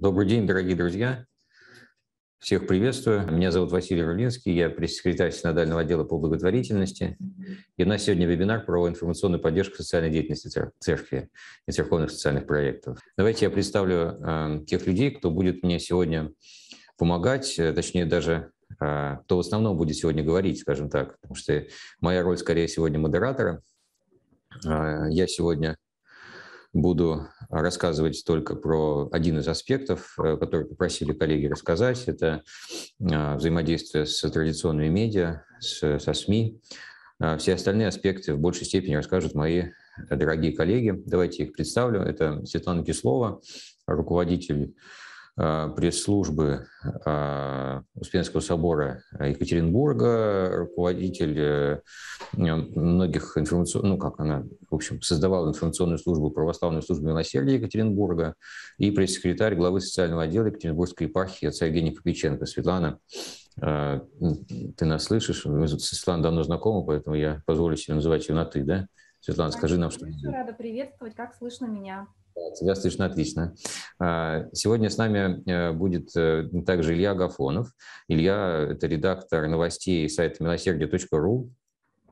Добрый день, дорогие друзья. Всех приветствую. Меня зовут Василий Рулинский, я пресс-секретарь Синодального отдела по благотворительности. И у нас сегодня вебинар про информационную поддержку социальной деятельности церкви и церковных социальных проектов. Давайте я представлю э, тех людей, кто будет мне сегодня помогать, э, точнее даже э, кто в основном будет сегодня говорить, скажем так, потому что моя роль скорее сегодня модератора. Э, я сегодня буду рассказывать только про один из аспектов, э, который попросили коллеги рассказать. Это а, взаимодействие с традиционными медиа, с, со СМИ. А, все остальные аспекты в большей степени расскажут мои дорогие коллеги. Давайте их представлю. Это Светлана Кислова, руководитель пресс-службы а, Успенского собора Екатеринбурга, руководитель э, многих информационных, ну как она, в общем, создавала информационную службу православной службы милосердия Екатеринбурга и пресс-секретарь главы социального отдела Екатеринбургской епархии отца Евгения Попеченко. Светлана, ты нас слышишь? Мы с Светланой давно знакомы, поэтому я позволю себе называть ее на «ты», да? Светлана, скажи нам, что... Рада приветствовать. Как слышно меня? Тебя слышно отлично. А, сегодня с нами э, будет э, также Илья Агафонов. Илья – это редактор новостей сайта милосердие.ру.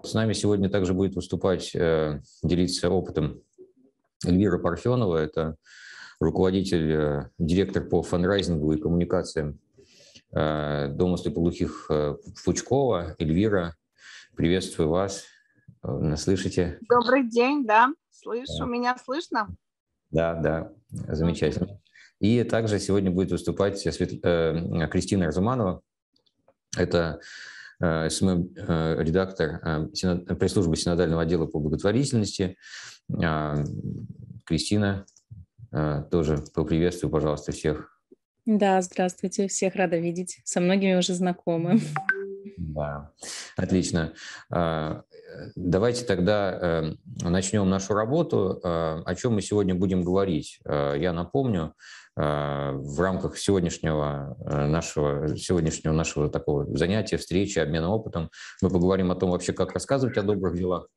С нами сегодня также будет выступать, э, делиться опытом Эльвира Парфенова. Это руководитель, директор по фанрайзингу и коммуникациям Дома слепоглухих Фучкова. Эльвира, приветствую вас. Слышите? Добрый день, да, слышу. Да. Меня слышно? Да, да, замечательно. И также сегодня будет выступать Свет... э, Кристина Арзуманова. Это э, SMM, э, пресс-службы Синодального отдела по благотворительности. Э, Кристина, тоже поприветствую, пожалуйста, всех. Да, здравствуйте, всех рада видеть. Со многими уже знакомы. Да, отлично. Давайте тогда эм, начнем нашу работу. А, о чем мы сегодня будем говорить? А, я напомню, в рамках сегодняшнего э, нашего, сегодняшнего нашего такого занятия, встречи, обмена опытом, мы поговорим о том вообще, как рассказывать о добрых делах,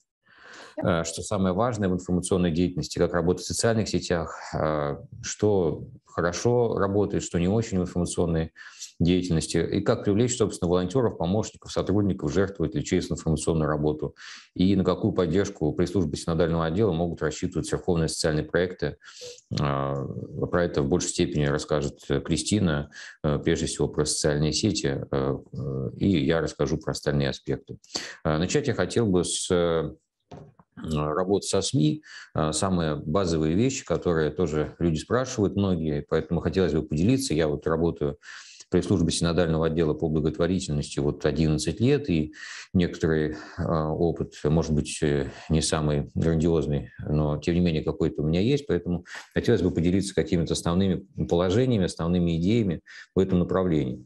что самое важное в информационной деятельности, как работать в социальных сетях, что хорошо работает, что не очень в информационной деятельности, и как привлечь, собственно, волонтеров, помощников, сотрудников жертвовать через информационную работу, и на какую поддержку при службе синодального отдела могут рассчитывать церковные социальные проекты. А, про это в большей степени расскажет Кристина, э, прежде всего про социальные сети, э, и я расскажу про остальные аспекты. А, начать я хотел бы с работы со СМИ, самые базовые вещи, которые тоже люди спрашивают многие, поэтому хотелось бы поделиться. Я вот работаю пресс-службе синодального отдела по благотворительности вот 11 лет, и некоторый а, опыт, может быть, э, не самый грандиозный, но тем не менее какой-то у меня есть, поэтому хотелось бы поделиться какими-то основными положениями, основными идеями в этом направлении.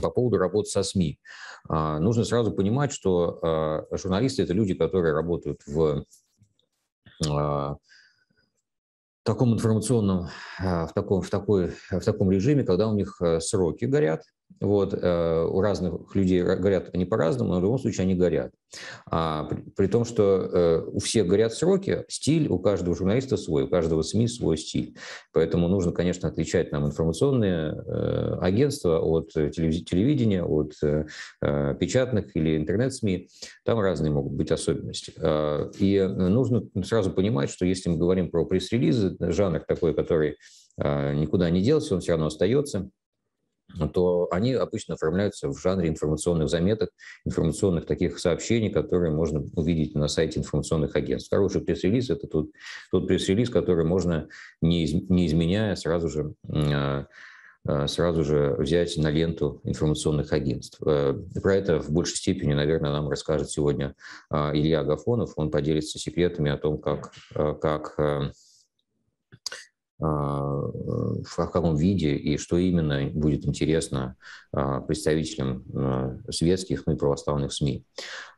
По поводу работы со СМИ. А, нужно сразу понимать, что а, журналисты – это люди, которые работают в таком информационном, в таком, в, такой, в таком режиме, когда у них э, сроки горят, вот, э, у разных людей горят они по-разному, но в любом случае они горят. А, при, при том, что э, у всех горят сроки, стиль у каждого журналиста свой, у каждого СМИ свой стиль. Поэтому нужно, конечно, отличать нам информационные э, агентства от телевидения, от э, э, печатных или интернет-СМИ. Там разные могут быть особенности. Э, и нужно сразу понимать, что если мы говорим про пресс-релизы, жанр такой, который э, никуда не делся, он все равно остается – то они обычно оформляются в жанре информационных заметок, информационных таких сообщений, которые можно увидеть на сайте информационных агентств. Хороший пресс-релиз – это тот, тот пресс-релиз, который можно, не, из, не изменяя, сразу же а, а, сразу же взять на ленту информационных агентств. Э, про это в большей степени, наверное, нам расскажет сегодня а, Илья Агафонов. Он поделится секретами о том, как, как а, в каком виде и что именно будет интересно а, представителям а, светских ну и православных СМИ.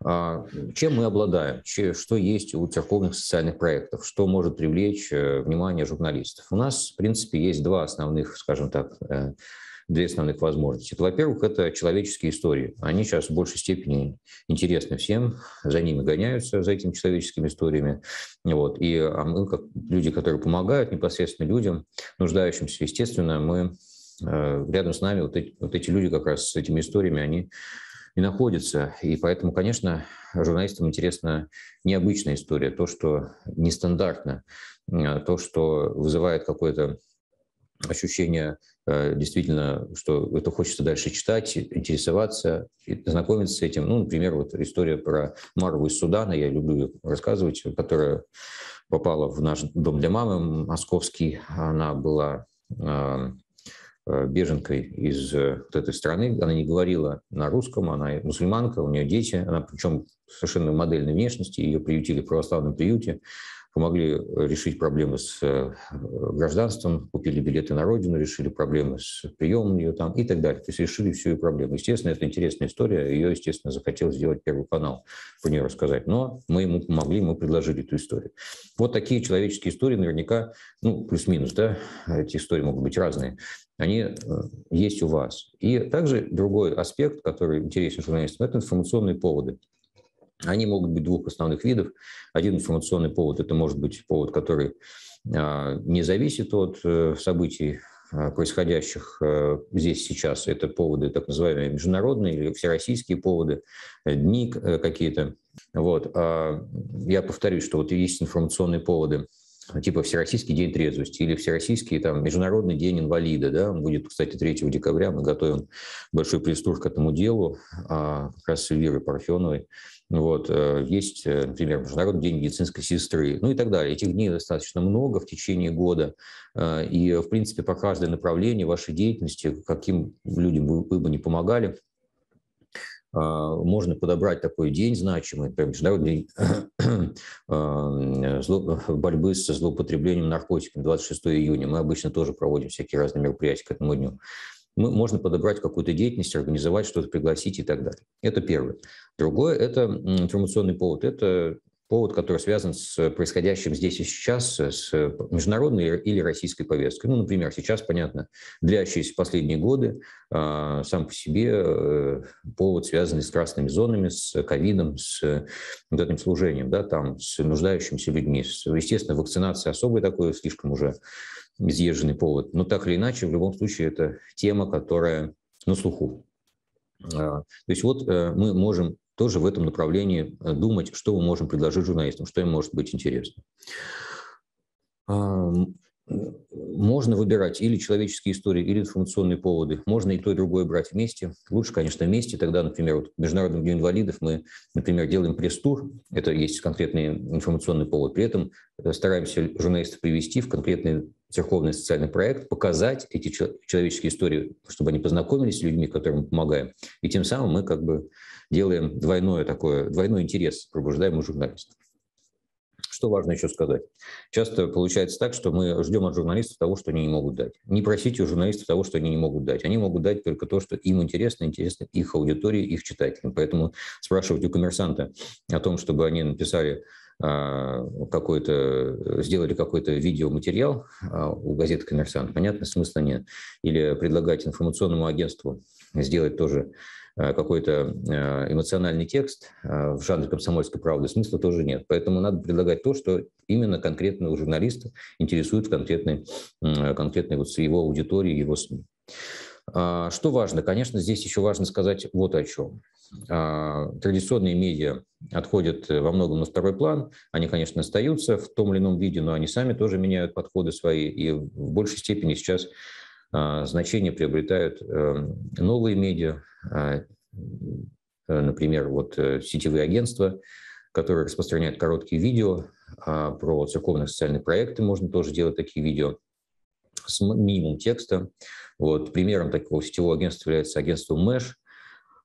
Чем мы обладаем? Что есть у церковных социальных проектов? Что может привлечь э, внимание журналистов? У нас, в принципе, есть два основных, скажем так, э, две основных возможности. Во-первых, это человеческие истории. Они сейчас в большей степени интересны всем, за ними гоняются, за этими человеческими историями. Вот. И а мы, как люди, которые помогают непосредственно людям, нуждающимся, естественно, мы э, рядом с нами, вот эти, вот эти люди как раз с этими историями, они и находятся. И поэтому, конечно, журналистам интересна необычная история, то, что нестандартно, э, то, что вызывает какое-то ощущение действительно, что это хочется дальше читать, интересоваться, знакомиться с этим. Ну, например, вот история про Марву из Судана, я люблю рассказывать, которая попала в наш дом для мамы московский. Она была э, э, беженкой из вот этой страны. Она не говорила на русском, она мусульманка, у нее дети, она причем совершенно модельной внешности, ее приютили в православном приюте помогли э, решить проблемы с э, гражданством, купили билеты на родину, решили проблемы с приемом ее там и так далее. То есть решили всю ее проблему. Естественно, это интересная история. Ее, естественно, захотел сделать Первый канал, по нее рассказать. Но мы ему помогли, мы предложили эту историю. Вот такие человеческие истории наверняка, ну, плюс-минус, да, эти истории могут быть разные, они э, есть у вас. И также другой аспект, который интересен журналистам, это информационные поводы. Они могут быть двух основных видов. Один информационный повод – это может быть повод, который а, не зависит от э, событий, а, происходящих э, здесь сейчас. Это поводы так называемые международные или всероссийские поводы, э, дни какие-то. Вот. А, я повторюсь, что вот есть информационные поводы, типа Всероссийский день трезвости или Всероссийский там, Международный день инвалида. Да? Он будет, кстати, 3 декабря. Мы готовим большой пресс-тур к этому делу, как раз с Эльвирой Парфеновой. Вот. Э, есть, э, например, Международный день медицинской сестры, ну и так далее. Этих дней достаточно много в течение года. Э, и, в принципе, по каждое направление вашей деятельности, каким людям вы, вы бы не помогали, можно подобрать такой день значимый, например, Международный день борьбы с злоупотреблением наркотиками, 26 июня. Мы обычно тоже проводим всякие разные мероприятия к этому дню мы, можно подобрать какую-то деятельность, организовать что-то, пригласить и так далее. Это первое. Другое – это информационный повод. Это повод, который связан с происходящим здесь и сейчас, с международной или российской повесткой. Ну, например, сейчас, понятно, длящиеся последние годы а, сам по себе э, повод, связанный с красными зонами, с ковидом, с вот этим служением, да, там, с нуждающимися людьми. Естественно, вакцинация особый такой, слишком уже изъезженный повод. Но так или иначе, в любом случае, это тема, которая на слуху. А, то есть вот э, мы можем тоже в этом направлении э, думать, что мы можем предложить журналистам, что им может быть интересно. Можно выбирать или человеческие истории, или информационные поводы. Можно и то, и другое брать вместе. Лучше, конечно, вместе. Тогда, например, вот Международный день инвалидов мы, например, делаем пресс-тур. Это есть конкретный информационный повод. При этом э, стараемся журналистов привести в конкретный церковный социальный проект, показать эти человеческие истории, чтобы они познакомились с людьми, которым мы помогаем. И тем самым мы как бы делаем двойное такое, двойной интерес, пробуждаем у журналистов. Что важно еще сказать? Часто получается так, что мы ждем от журналистов того, что они не могут дать. Не просите у журналистов того, что они не могут дать. Они могут дать только то, что им интересно, интересно их аудитории, их читателям. Поэтому спрашивать у коммерсанта о том, чтобы они написали какой-то, сделали какой-то видеоматериал а, у газеты «Коммерсант», понятно, смысла нет. Или предлагать информационному агентству сделать тоже а, какой-то эмоциональный текст в жанре комсомольской правды, смысла тоже нет. Поэтому надо предлагать то, что именно конкретного журналиста интересует конкретной, конкретной вот его аудитории, его СМИ. Что важно? Конечно, здесь еще важно сказать вот о чем. А, традиционные медиа отходят э, во многом на второй план. Они, конечно, остаются в том или ином виде, но они сами тоже меняют подходы свои. И в большей степени сейчас а, значение приобретают эм, новые медиа, а, э, например, вот э, сетевые агентства, которые распространяют короткие видео про церковные социальные проекты. Можно тоже делать такие видео с минимум текста. Вот. Примером такого сетевого агентства является агентство Mesh,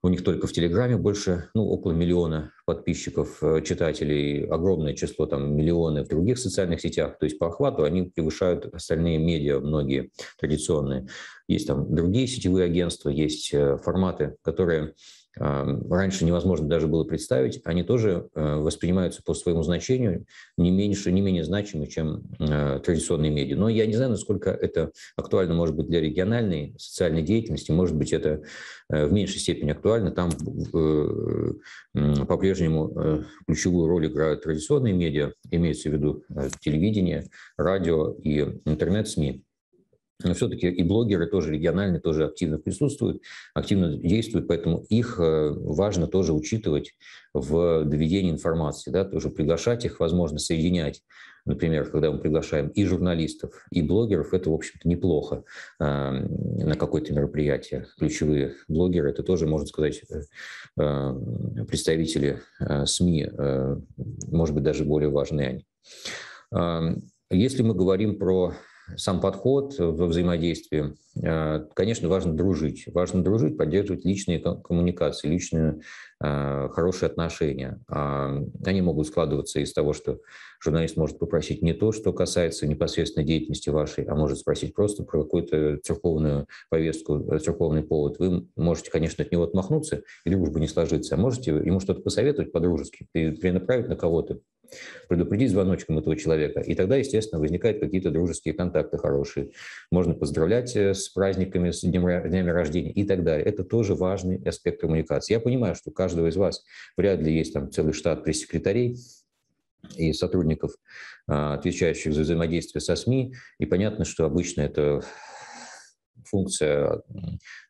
у них только в Телеграме больше, ну, около миллиона подписчиков, э, читателей, огромное число, там, миллионы в других социальных сетях. То есть по охвату они превышают остальные медиа, многие традиционные. Есть там другие сетевые агентства, есть э, форматы, которые раньше невозможно даже было представить, они тоже э, воспринимаются по своему значению не меньше, не менее значимы, чем э, традиционные медиа. Но я не знаю, насколько это актуально может быть для региональной социальной деятельности, может быть, это в меньшей степени актуально. Там по-прежнему ключевую роль играют традиционные медиа, имеется в виду телевидение, радио и интернет-СМИ. Но все-таки и блогеры тоже региональные тоже активно присутствуют, активно действуют, поэтому их э, важно тоже учитывать в доведении информации, да, тоже приглашать их, возможно, соединять. Например, когда мы приглашаем и журналистов, и блогеров, это, в общем-то, неплохо э, на какое-то мероприятие. Ключевые блогеры, это тоже, можно сказать, э, представители СМИ, может быть, даже более важные они. Э, если мы говорим про сам подход во взаимодействии. Э, конечно, важно дружить. Важно дружить, поддерживать личные коммуникации, личные э, хорошие отношения. А, они могут складываться из того, что журналист может попросить не то, что касается непосредственно деятельности вашей, а может спросить просто про какую-то церковную повестку, э, церковный повод. Вы можете, конечно, от него отмахнуться, и дружба не сложится, а можете ему что-то посоветовать по-дружески, перенаправить на кого-то, предупредить звоночком этого человека. И тогда, естественно, возникают какие-то дружеские контакты хорошие. Можно поздравлять э, с праздниками, с днями рождения и так далее. Это тоже важный аспект коммуникации. Я понимаю, что у каждого из вас вряд ли есть там целый штат пресс-секретарей, и сотрудников, а, отвечающих за взаимодействие со СМИ. И понятно, что обычно это функция,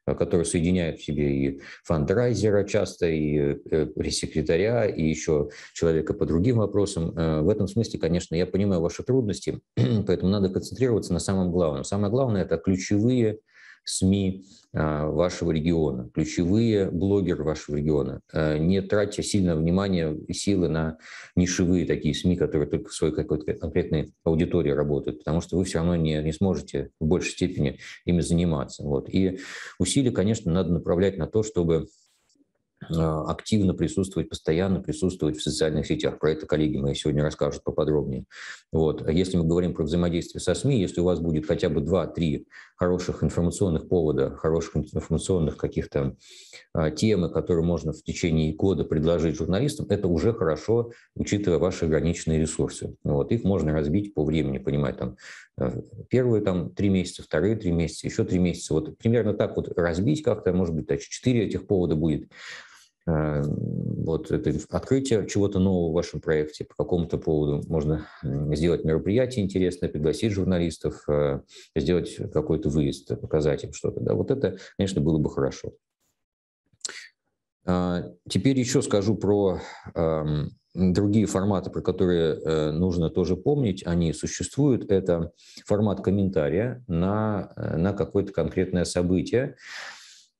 которая соединяет в себе и фандрайзера часто, и э, пресс-секретаря, и еще человека по другим вопросам. Э, в этом смысле, конечно, я понимаю ваши трудности, поэтому надо концентрироваться на самом главном. Самое главное – это ключевые СМИ а, вашего региона, ключевые блогеры вашего региона. А, не тратьте сильно внимание и силы на нишевые такие СМИ, которые только в своей какой-то конкретной аудитории работают, потому что вы все равно не, не сможете в большей степени ими заниматься. Вот. И усилия, конечно, надо направлять на то, чтобы активно присутствовать, постоянно присутствовать в социальных сетях. Про это коллеги мои сегодня расскажут поподробнее. Вот. А если мы говорим про взаимодействие со СМИ, если у вас будет хотя бы 2-3 хороших информационных повода, хороших информационных каких-то а, темы, которые можно в течение года предложить журналистам, это уже хорошо, учитывая ваши ограниченные ресурсы. Вот. Их можно разбить по времени, понимать, там, первые там, три месяца, вторые три месяца, еще три месяца. Вот примерно так вот разбить как-то, может быть, четыре этих повода будет Э, вот это открытие чего-то нового в вашем проекте, по какому-то поводу можно сделать мероприятие интересное, пригласить журналистов, э, сделать какой-то выезд, показать им что-то. Да, вот это, конечно, было бы хорошо. А, теперь еще скажу про другие форматы, про которые э, нужно тоже помнить, они существуют. Это формат комментария на, на какое-то конкретное событие.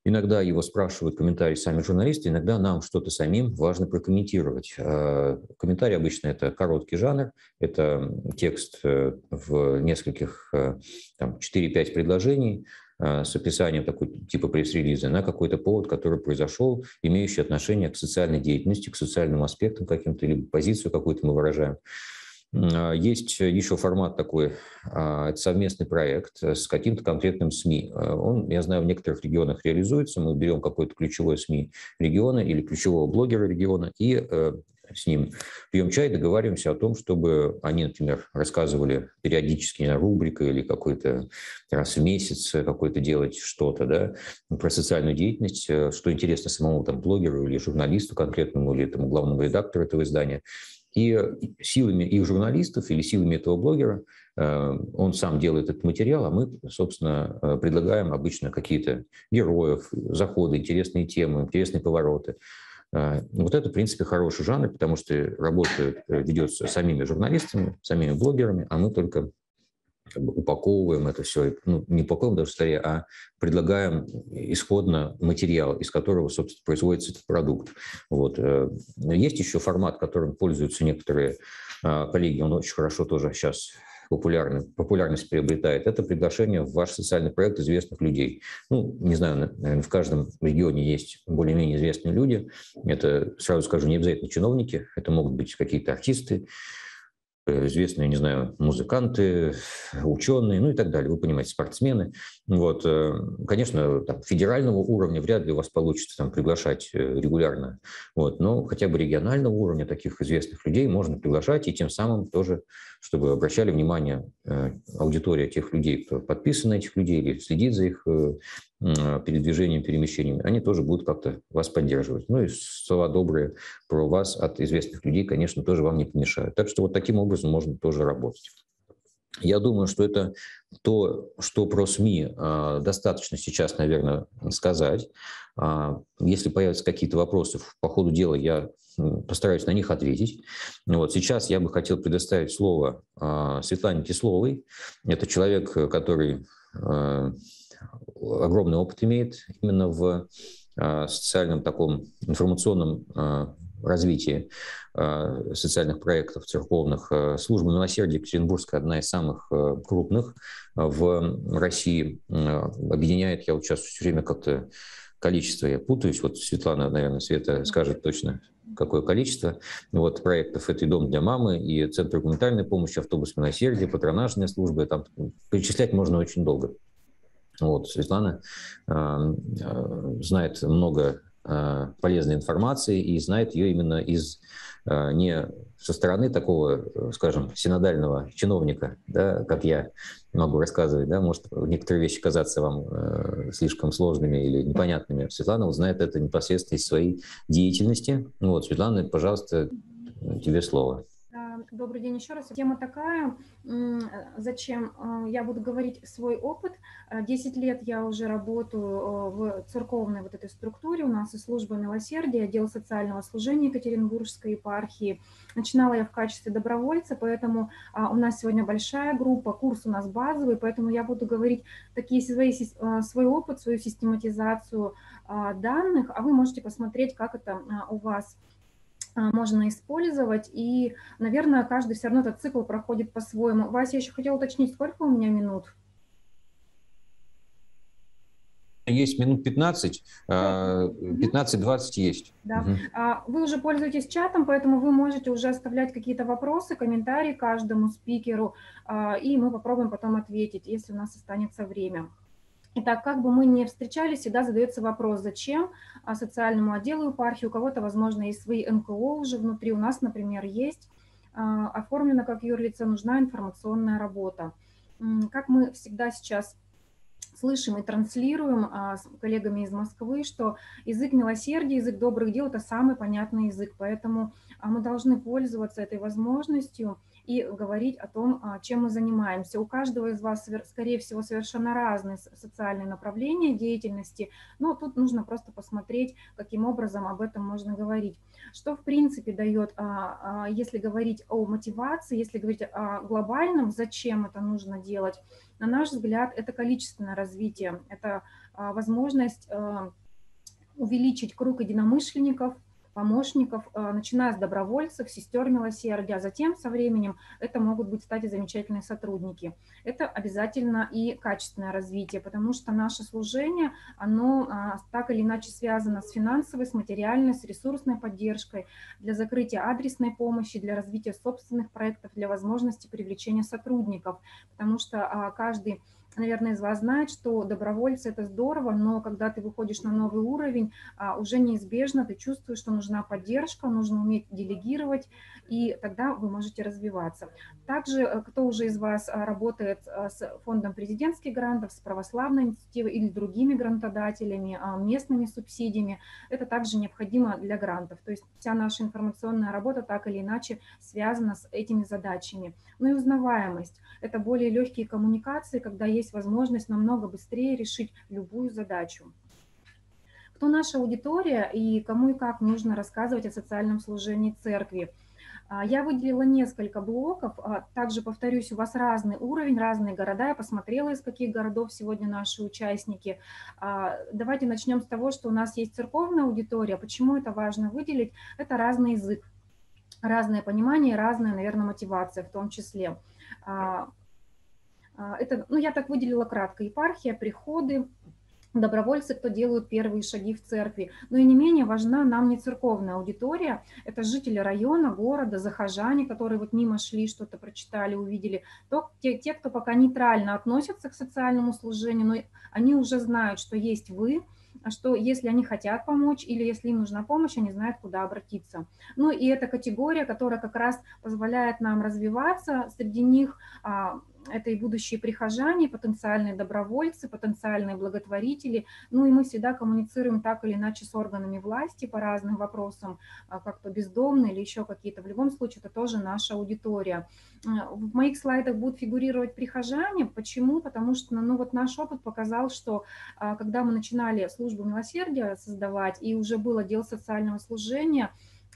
Иногда его спрашивают комментарии сами журналисты, иногда нам что-то самим важно прокомментировать. Э, комментарий обычно это короткий жанр, это текст э, в нескольких, э, там, 4-5 предложений, с описанием такой типа пресс-релиза на какой-то повод, который произошел, имеющий отношение к социальной деятельности, к социальным аспектам каким-то, либо позицию какую-то мы выражаем. А, есть еще формат такой, а, это совместный проект с каким-то конкретным СМИ. А, он, я знаю, в некоторых регионах реализуется. Мы берем какое-то ключевое СМИ региона или ключевого блогера региона и э, с ним пьем чай, договариваемся о том, чтобы они, например, рассказывали периодически на рубрика или какой-то раз в месяц какой-то делать что-то, да, про социальную деятельность, э, что интересно самому там блогеру или журналисту конкретному, или этому главному редактору этого издания – и силами их журналистов или силами этого блогера э, он сам делает этот материал, а мы, собственно, э, предлагаем обычно какие-то героев, заходы, интересные темы, интересные повороты. Э, вот это, в принципе, хороший жанр, потому что работа ведется самими журналистами, самими блогерами, а мы только как бы упаковываем это все, ну, не упаковываем даже скорее, а предлагаем исходно материал, из которого, собственно, производится этот продукт. Вот. Э, есть еще формат, которым пользуются некоторые а, коллеги, он очень хорошо тоже сейчас популярный, популярность приобретает, это приглашение в ваш социальный проект известных людей. Ну, не знаю, наверное, в каждом регионе есть более-менее известные люди. Это, сразу скажу, не обязательно чиновники, это могут быть какие-то артисты, известные, не знаю, музыканты, ученые, ну и так далее. Вы понимаете, спортсмены. Вот, э, конечно, там, федерального уровня вряд ли у вас получится там, приглашать э, регулярно, вот, но хотя бы регионального уровня таких известных людей можно приглашать, и тем самым тоже, чтобы обращали внимание э, аудитория тех людей, кто подписан на этих людей или следит за их передвижением, перемещениями, они тоже будут как-то вас поддерживать. Ну и слова добрые про вас от известных людей, конечно, тоже вам не помешают. Так что вот таким образом можно тоже работать. Я думаю, что это то, что про СМИ э, достаточно сейчас, наверное, сказать. Э, если появятся какие-то вопросы по ходу дела, я постараюсь на них ответить. Вот сейчас я бы хотел предоставить слово э, Светлане Кисловой. Это человек, который э, огромный опыт имеет именно в э, социальном таком информационном э, развитии э, социальных проектов церковных. Служба милосердия Екатеринбургская одна из самых крупных в России. Объединяет, я вот сейчас все время как-то количество я путаюсь. Вот Светлана, наверное, Света скажет точно, какое количество вот, проектов. Это и дом для мамы, и Центр гуманитарной помощи, автобус милосердия, патронажные службы. Там перечислять можно очень долго. Вот, Светлана э, знает много э, полезной информации и знает ее именно из э, не со стороны такого, скажем, синодального чиновника, да, как я могу рассказывать, да, может некоторые вещи казаться вам э, слишком сложными или непонятными. Светлана вот знает это непосредственно из своей деятельности. Вот, Светлана, пожалуйста, тебе слово. Добрый день еще раз. Тема такая, зачем э, я буду говорить свой опыт. Э, десять лет я уже работаю э, в церковной вот этой структуре. У нас и служба милосердия, отдел социального служения Екатеринбургской епархии. Начинала я в качестве добровольца, поэтому а, у нас сегодня большая группа, курс у нас базовый, поэтому я буду говорить такие свои, свой опыт, свою систематизацию а, данных, а вы можете посмотреть, как это а, у вас можно использовать. И, наверное, каждый все равно этот цикл проходит по-своему. Вася, я еще хотела уточнить, сколько у меня минут? Есть минут 15, 15-20 а, есть. Да. Угу. Вы уже пользуетесь чатом, поэтому вы можете уже оставлять какие-то вопросы, комментарии каждому спикеру, и мы попробуем потом ответить, если у нас останется время. Итак, как бы мы ни встречались, всегда задается вопрос, зачем а, социальному отделу епархии, у кого-то, возможно, есть свои НКО уже внутри, у нас, например, есть, а, оформлена как юрлица, нужна информационная работа. Как мы всегда сейчас слышим и транслируем а, с коллегами из Москвы, что язык милосердия, язык добрых дел – это самый понятный язык, поэтому мы должны пользоваться этой возможностью – и говорить о том, а, чем мы занимаемся. У каждого из вас, скорее всего, совершенно разные социальные направления деятельности, но тут нужно просто посмотреть, каким образом об этом можно говорить. Что, в принципе, дает, а, а, если говорить о мотивации, если говорить о глобальном, зачем это нужно делать, на наш взгляд, это количественное развитие, это возможность увеличить круг единомышленников, помощников, э, начиная с добровольцев, сестер милосердия, а затем со временем это могут быть, кстати, замечательные сотрудники. Это обязательно и качественное развитие, потому что наше служение, оно а, так или иначе связано с финансовой, с материальной, с ресурсной поддержкой, для закрытия адресной помощи, для развития собственных проектов, для возможности привлечения сотрудников, потому что а, каждый наверное, из вас знает, что добровольцы – это здорово, но когда ты выходишь на новый уровень, а, уже неизбежно ты чувствуешь, что нужна поддержка, нужно уметь делегировать, и тогда вы можете развиваться. Также, э, кто уже из вас а, работает а, с фондом президентских грантов, с православной инициативой или другими грантодателями, местными субсидиями, это также необходимо для грантов. То есть вся наша информационная работа так или иначе связана с этими задачами. Ну и узнаваемость – это более легкие коммуникации, когда есть возможность намного быстрее решить любую задачу. Кто наша аудитория и кому и как нужно рассказывать о социальном служении церкви? А, я выделила несколько блоков. А, также, повторюсь, у вас разный уровень, разные города. Я посмотрела, из каких городов сегодня наши участники. А, давайте начнем с того, что у нас есть церковная аудитория. Почему это важно выделить? Это разный язык, разное понимание, разная, наверное, мотивация в том числе. Это, ну, я так выделила кратко, епархия, приходы, добровольцы, кто делают первые шаги в церкви. Но и не менее важна нам не церковная аудитория, это жители района, города, захожане, которые вот мимо шли, что-то прочитали, увидели, то те, те, кто пока нейтрально относятся к социальному служению, но они уже знают, что есть вы, что если они хотят помочь или если им нужна помощь, они знают, куда обратиться. Ну и эта категория, которая как раз позволяет нам развиваться, среди них а, это и будущие прихожане, потенциальные добровольцы, потенциальные благотворители. Ну и мы всегда коммуницируем так или иначе с органами власти по разным вопросам, а, как то бездомные или еще какие-то. В любом случае, это тоже наша аудитория. А, в моих слайдах будут фигурировать прихожане. Почему? Потому что ну, вот наш опыт показал, что а, когда мы начинали службу милосердия создавать, и уже был отдел социального служения,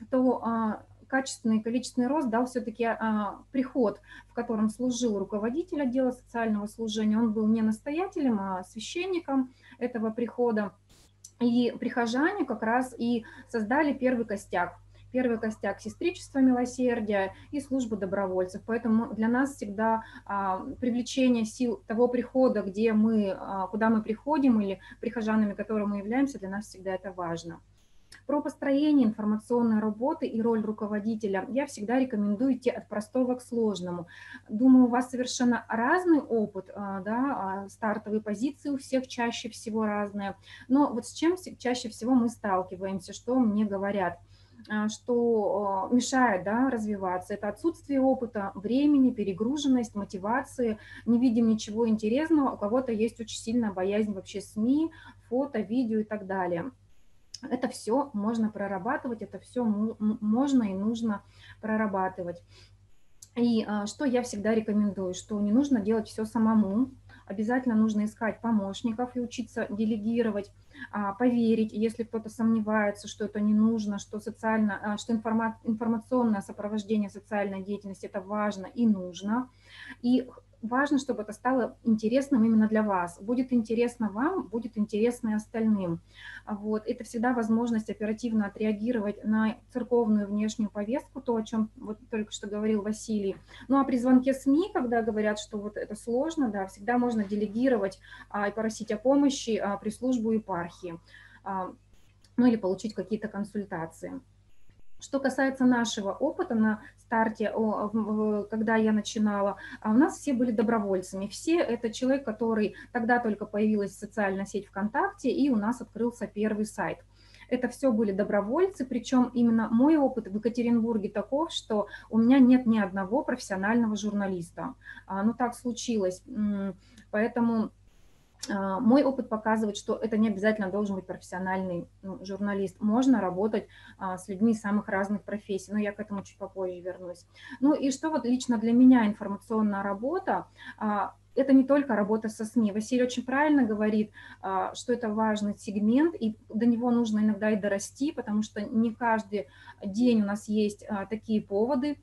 то качественный количественный рост дал все-таки а, приход, в котором служил руководитель отдела социального служения. Он был не настоятелем, а священником этого прихода. И прихожане как раз и создали первый костяк. Первый костяк – сестричество милосердия и служба добровольцев. Поэтому для нас всегда а, привлечение сил того прихода, где мы, а, куда мы приходим, или прихожанами, которым мы являемся, для нас всегда это важно. Про построение информационной работы и роль руководителя я всегда рекомендую идти от простого к сложному. Думаю, у вас совершенно разный опыт, а, да, а, стартовые позиции у всех чаще всего разные, но вот с чем чаще всего мы сталкиваемся, что мне говорят а, что мешает да, развиваться. Это отсутствие опыта, времени, перегруженность, мотивации, не видим ничего интересного, у кого-то есть очень сильная боязнь вообще СМИ, фото, видео и так далее. Это все можно прорабатывать, это все можно и нужно прорабатывать. И а, что я всегда рекомендую, что не нужно делать все самому, обязательно нужно искать помощников и учиться делегировать, а, поверить, если кто-то сомневается, что это не нужно, что, социально, а, что информа, информационное сопровождение социальной деятельности это важно и нужно. И важно, чтобы это стало интересным именно для вас. Будет интересно вам, будет интересно и остальным. Вот. Это всегда возможность оперативно отреагировать на церковную внешнюю повестку, то, о чем вот только что говорил Василий. Ну а при звонке СМИ, когда говорят, что вот это сложно, да, всегда можно делегировать а, и просить о помощи а, при службу епархии, а, ну или получить какие-то консультации. Что касается нашего опыта на старте, когда я начинала, а у нас все были добровольцами. Все это человек, который тогда только появилась социальная сеть ВКонтакте, и у нас открылся первый сайт. Это все были добровольцы, причем именно мой опыт в Екатеринбурге таков, что у меня нет ни одного профессионального журналиста. А, ну так случилось. Поэтому мой опыт показывает, что это не обязательно должен быть профессиональный ну, журналист. Можно работать а, с людьми самых разных профессий, но я к этому чуть попозже вернусь. Ну и что вот лично для меня информационная работа, а, это не только работа со СМИ. Василий очень правильно говорит, что это важный сегмент, и до него нужно иногда и дорасти, потому что не каждый день у нас есть такие поводы,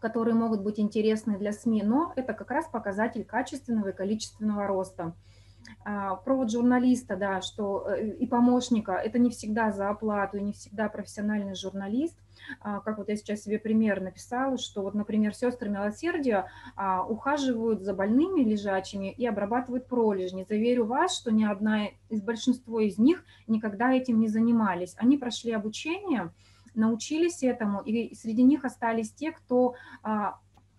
которые могут быть интересны для СМИ, но это как раз показатель качественного и количественного роста. А, провод журналиста, да, что э, и помощника, это не всегда за оплату, не всегда профессиональный журналист. А, как вот я сейчас себе пример написала, что вот, например, сестры милосердия а, ухаживают за больными лежачими и обрабатывают пролежни. Заверю вас, что ни одна из большинства из них никогда этим не занимались. Они прошли обучение, научились этому, и среди них остались те, кто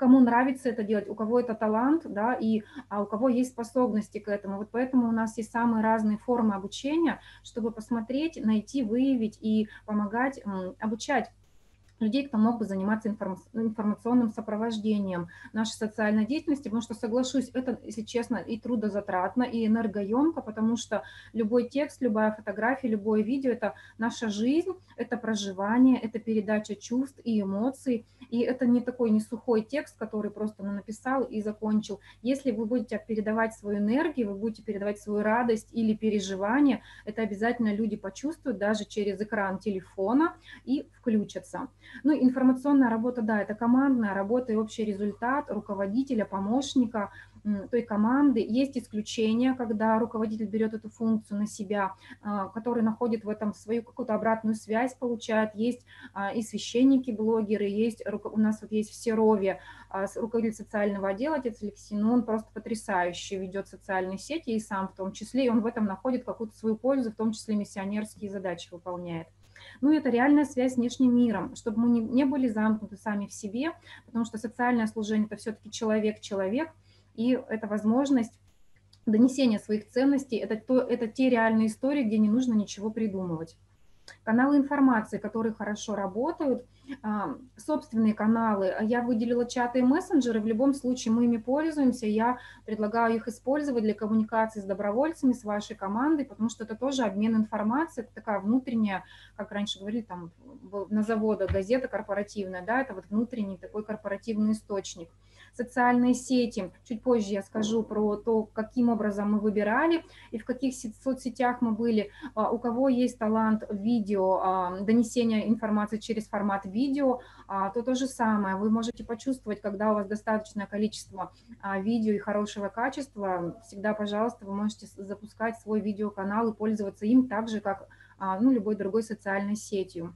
кому нравится это делать, у кого это талант, да, и а у кого есть способности к этому. Вот поэтому у нас есть самые разные формы обучения, чтобы посмотреть, найти, выявить и помогать обучать людей, кто мог бы заниматься информационным сопровождением нашей социальной деятельности, потому что, соглашусь, это, если честно, и трудозатратно, и энергоемко, потому что любой текст, любая фотография, любое видео – это наша жизнь, это проживание, это передача чувств и эмоций, и это не такой не сухой текст, который просто ну, написал и закончил. Если вы будете передавать свою энергию, вы будете передавать свою радость или переживание, это обязательно люди почувствуют даже через экран телефона и включатся. Ну, информационная работа, да, это командная работа и общий результат руководителя, помощника, той команды. Есть исключения, когда руководитель берет эту функцию на себя, а, который находит в этом свою какую-то обратную связь, получает. Есть а, и священники, блогеры, есть, у нас вот есть в Серове а, руководитель социального отдела, отец Алексей, но он просто потрясающе ведет социальные сети и сам в том числе, и он в этом находит какую-то свою пользу, в том числе миссионерские задачи выполняет. Ну, это реальная связь с внешним миром, чтобы мы не, не были замкнуты сами в себе, потому что социальное служение – это все-таки человек-человек, и это возможность донесения своих ценностей, это, то, это те реальные истории, где не нужно ничего придумывать. Каналы информации, которые хорошо работают, собственные каналы. Я выделила чаты и мессенджеры, в любом случае мы ими пользуемся. Я предлагаю их использовать для коммуникации с добровольцами, с вашей командой, потому что это тоже обмен информацией, это такая внутренняя, как раньше говорили, там на заводах газета корпоративная, да, это вот внутренний такой корпоративный источник социальные сети. Чуть позже я скажу про то, каким образом мы выбирали и в каких соцсетях мы были. А, у кого есть талант видео, а, донесения информации через формат видео, а, то то же самое. Вы можете почувствовать, когда у вас достаточное количество видео и хорошего качества, всегда, пожалуйста, вы можете запускать свой видеоканал и пользоваться им так же, как ну, любой другой социальной сетью.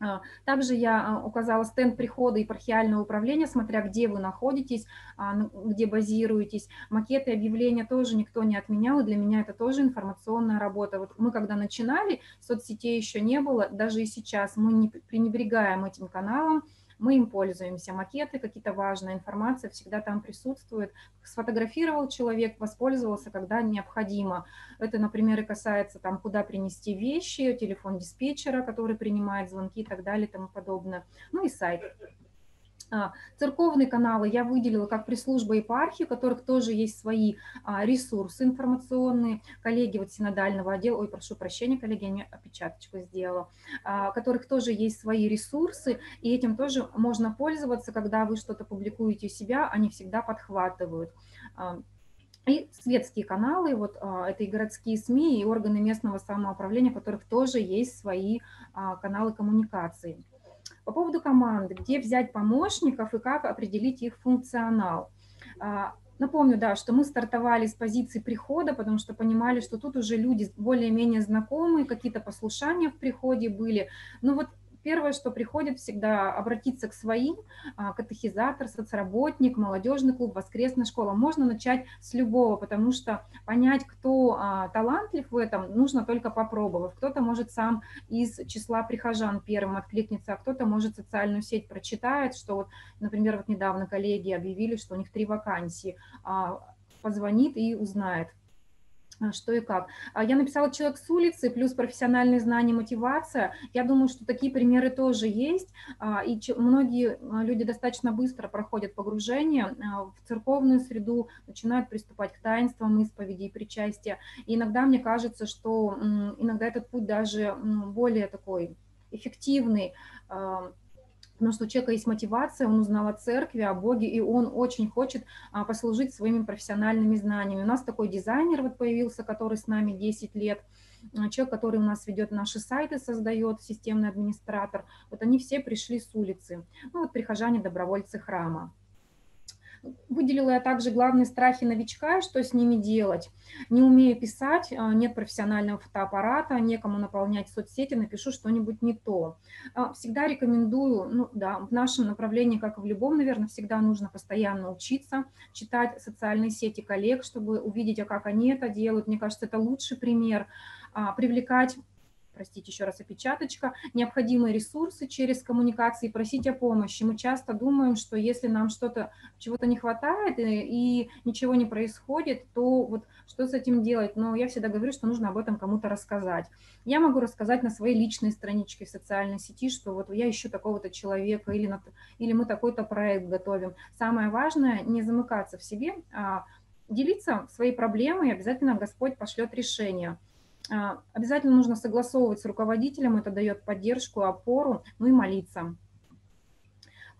А, также я а, указала стенд прихода епархиального управления, смотря где вы находитесь, а, где базируетесь. Макеты объявления тоже никто не отменял, и для меня это тоже информационная работа. Вот мы когда начинали, соцсетей еще не было, даже и сейчас мы не пренебрегаем этим каналом, мы им пользуемся. Макеты, какие-то важная информация всегда там присутствует. Сфотографировал человек, воспользовался, когда необходимо. Это, например, и касается там, куда принести вещи, телефон диспетчера, который принимает звонки и так далее и тому подобное. Ну и сайт. А, церковные каналы я выделила как пресс-служба епархии, у которых тоже есть свои а, ресурсы информационные. Коллеги вот синодального отдела, ой, прошу прощения, коллеги, я не опечаточку сделала, а, у которых тоже есть свои ресурсы, и этим тоже можно пользоваться, когда вы что-то публикуете у себя, они всегда подхватывают. И светские каналы, вот это и городские СМИ, и органы местного самоуправления, у которых тоже есть свои каналы коммуникации. По поводу команды, где взять помощников и как определить их функционал. А, напомню, да, что мы стартовали с позиции прихода, потому что понимали, что тут уже люди более-менее знакомые, какие-то послушания в приходе были. Но вот Первое, что приходит всегда обратиться к своим, а, катехизатор, соцработник, молодежный клуб, воскресная школа. Можно начать с любого, потому что понять, кто а, талантлив в этом, нужно только попробовав. Кто-то может сам из числа прихожан первым откликнется, а кто-то может социальную сеть прочитает, что вот, например, вот недавно коллеги объявили, что у них три вакансии, а, позвонит и узнает. А, что и как. А, я написала «Человек с улицы» плюс профессиональные знания, мотивация. Я думаю, что такие примеры тоже есть, а, и многие люди достаточно быстро проходят погружение в церковную среду, начинают приступать к таинствам, исповеди и причастия. И иногда мне кажется, что иногда этот путь даже более такой эффективный, потому что у человека есть мотивация, он узнал о церкви, о Боге, и он очень хочет а, послужить своими профессиональными знаниями. У нас такой дизайнер вот появился, который с нами 10 лет, а, человек, который у нас ведет наши сайты, создает, системный администратор, вот они все пришли с улицы, ну вот прихожане, добровольцы храма. Выделила я также главные страхи новичка, что с ними делать. Не умею писать, а, нет профессионального фотоаппарата, некому наполнять соцсети, напишу что-нибудь не то. А, всегда рекомендую, ну да, в нашем направлении, как и в любом, наверное, всегда нужно постоянно учиться, читать социальные сети коллег, чтобы увидеть, а как они это делают. Мне кажется, это лучший пример. А, привлекать простите, еще раз опечаточка, необходимые ресурсы через коммуникации, просить о помощи. Мы часто думаем, что если нам что-то, чего-то не хватает и, и ничего не происходит, то вот что с этим делать? Но я всегда говорю, что нужно об этом кому-то рассказать. Я могу рассказать на своей личной страничке в социальной сети, что вот я ищу такого-то человека или, на, или мы такой-то проект готовим. Самое важное не замыкаться в себе, а делиться своей проблемой, и обязательно Господь пошлет решение. А, обязательно нужно согласовывать с руководителем, это дает поддержку, опору, ну и молиться.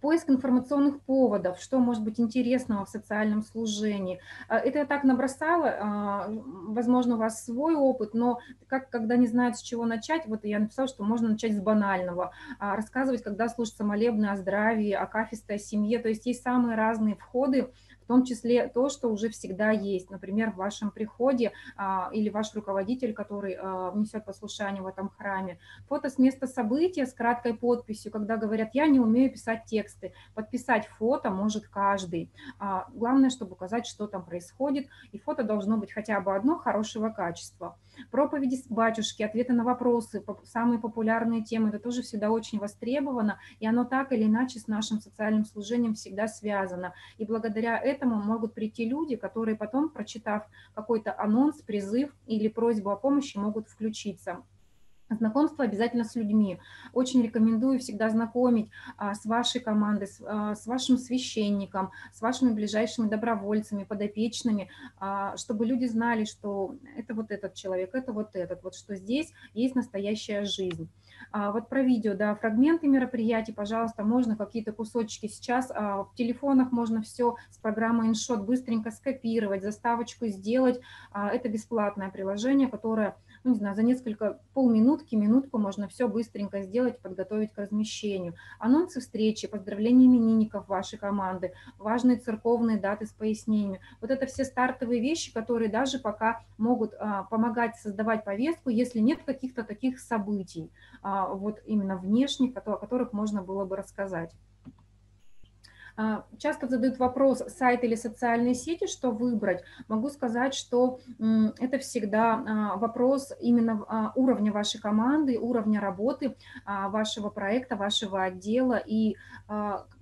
Поиск информационных поводов, что может быть интересного в социальном служении. А, это я так набросала, а, возможно, у вас свой опыт, но как, когда не знают, с чего начать, вот я написала, что можно начать с банального, рассказывать, когда служатся молебны о здравии, о кафесте, семье, то есть есть самые разные входы, в том числе то, что уже всегда есть. Например, в вашем приходе а, или ваш руководитель, который а, внесет послушание в этом храме. Фото с места события с краткой подписью, когда говорят, я не умею писать тексты. Подписать фото может каждый. А, главное, чтобы указать, что там происходит, и фото должно быть хотя бы одно хорошего качества. Проповеди батюшки, ответы на вопросы, самые популярные темы, это тоже всегда очень востребовано, и оно так или иначе с нашим социальным служением всегда связано. И благодаря этому могут прийти люди, которые потом, прочитав какой-то анонс, призыв или просьбу о помощи, могут включиться. Знакомство обязательно с людьми. Очень рекомендую всегда знакомить а, с вашей командой, с, а, с вашим священником, с вашими ближайшими добровольцами, подопечными, а, чтобы люди знали, что это вот этот человек, это вот этот, вот что здесь есть настоящая жизнь. А, вот про видео, да, фрагменты мероприятий, пожалуйста, можно какие-то кусочки сейчас, а, в телефонах можно все с программой InShot быстренько скопировать, заставочку сделать. А, это бесплатное приложение, которое ну, не знаю, за несколько полминутки, минутку можно все быстренько сделать, подготовить к размещению. Анонсы встречи, поздравления именинников вашей команды, важные церковные даты с пояснениями. Вот это все стартовые вещи, которые даже пока могут а, помогать создавать повестку, если нет каких-то таких событий, а, вот именно внешних, о которых можно было бы рассказать. А, часто задают вопрос, сайт или социальные сети, что выбрать. Могу сказать, что это всегда а, вопрос именно а, уровня вашей команды, уровня работы вашего проекта, вашего отдела. И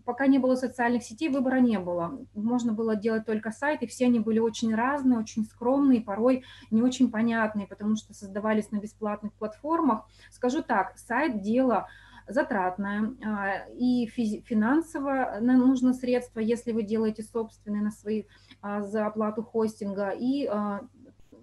пока не было социальных сетей, выбора не было. Можно было делать только сайт, и все они были очень разные, очень скромные, порой не очень понятные, потому что создавались на бесплатных платформах. Скажу так, сайт – дело затратная а, и финансово нужно средства, если вы делаете собственные на свои а, за оплату хостинга, и а,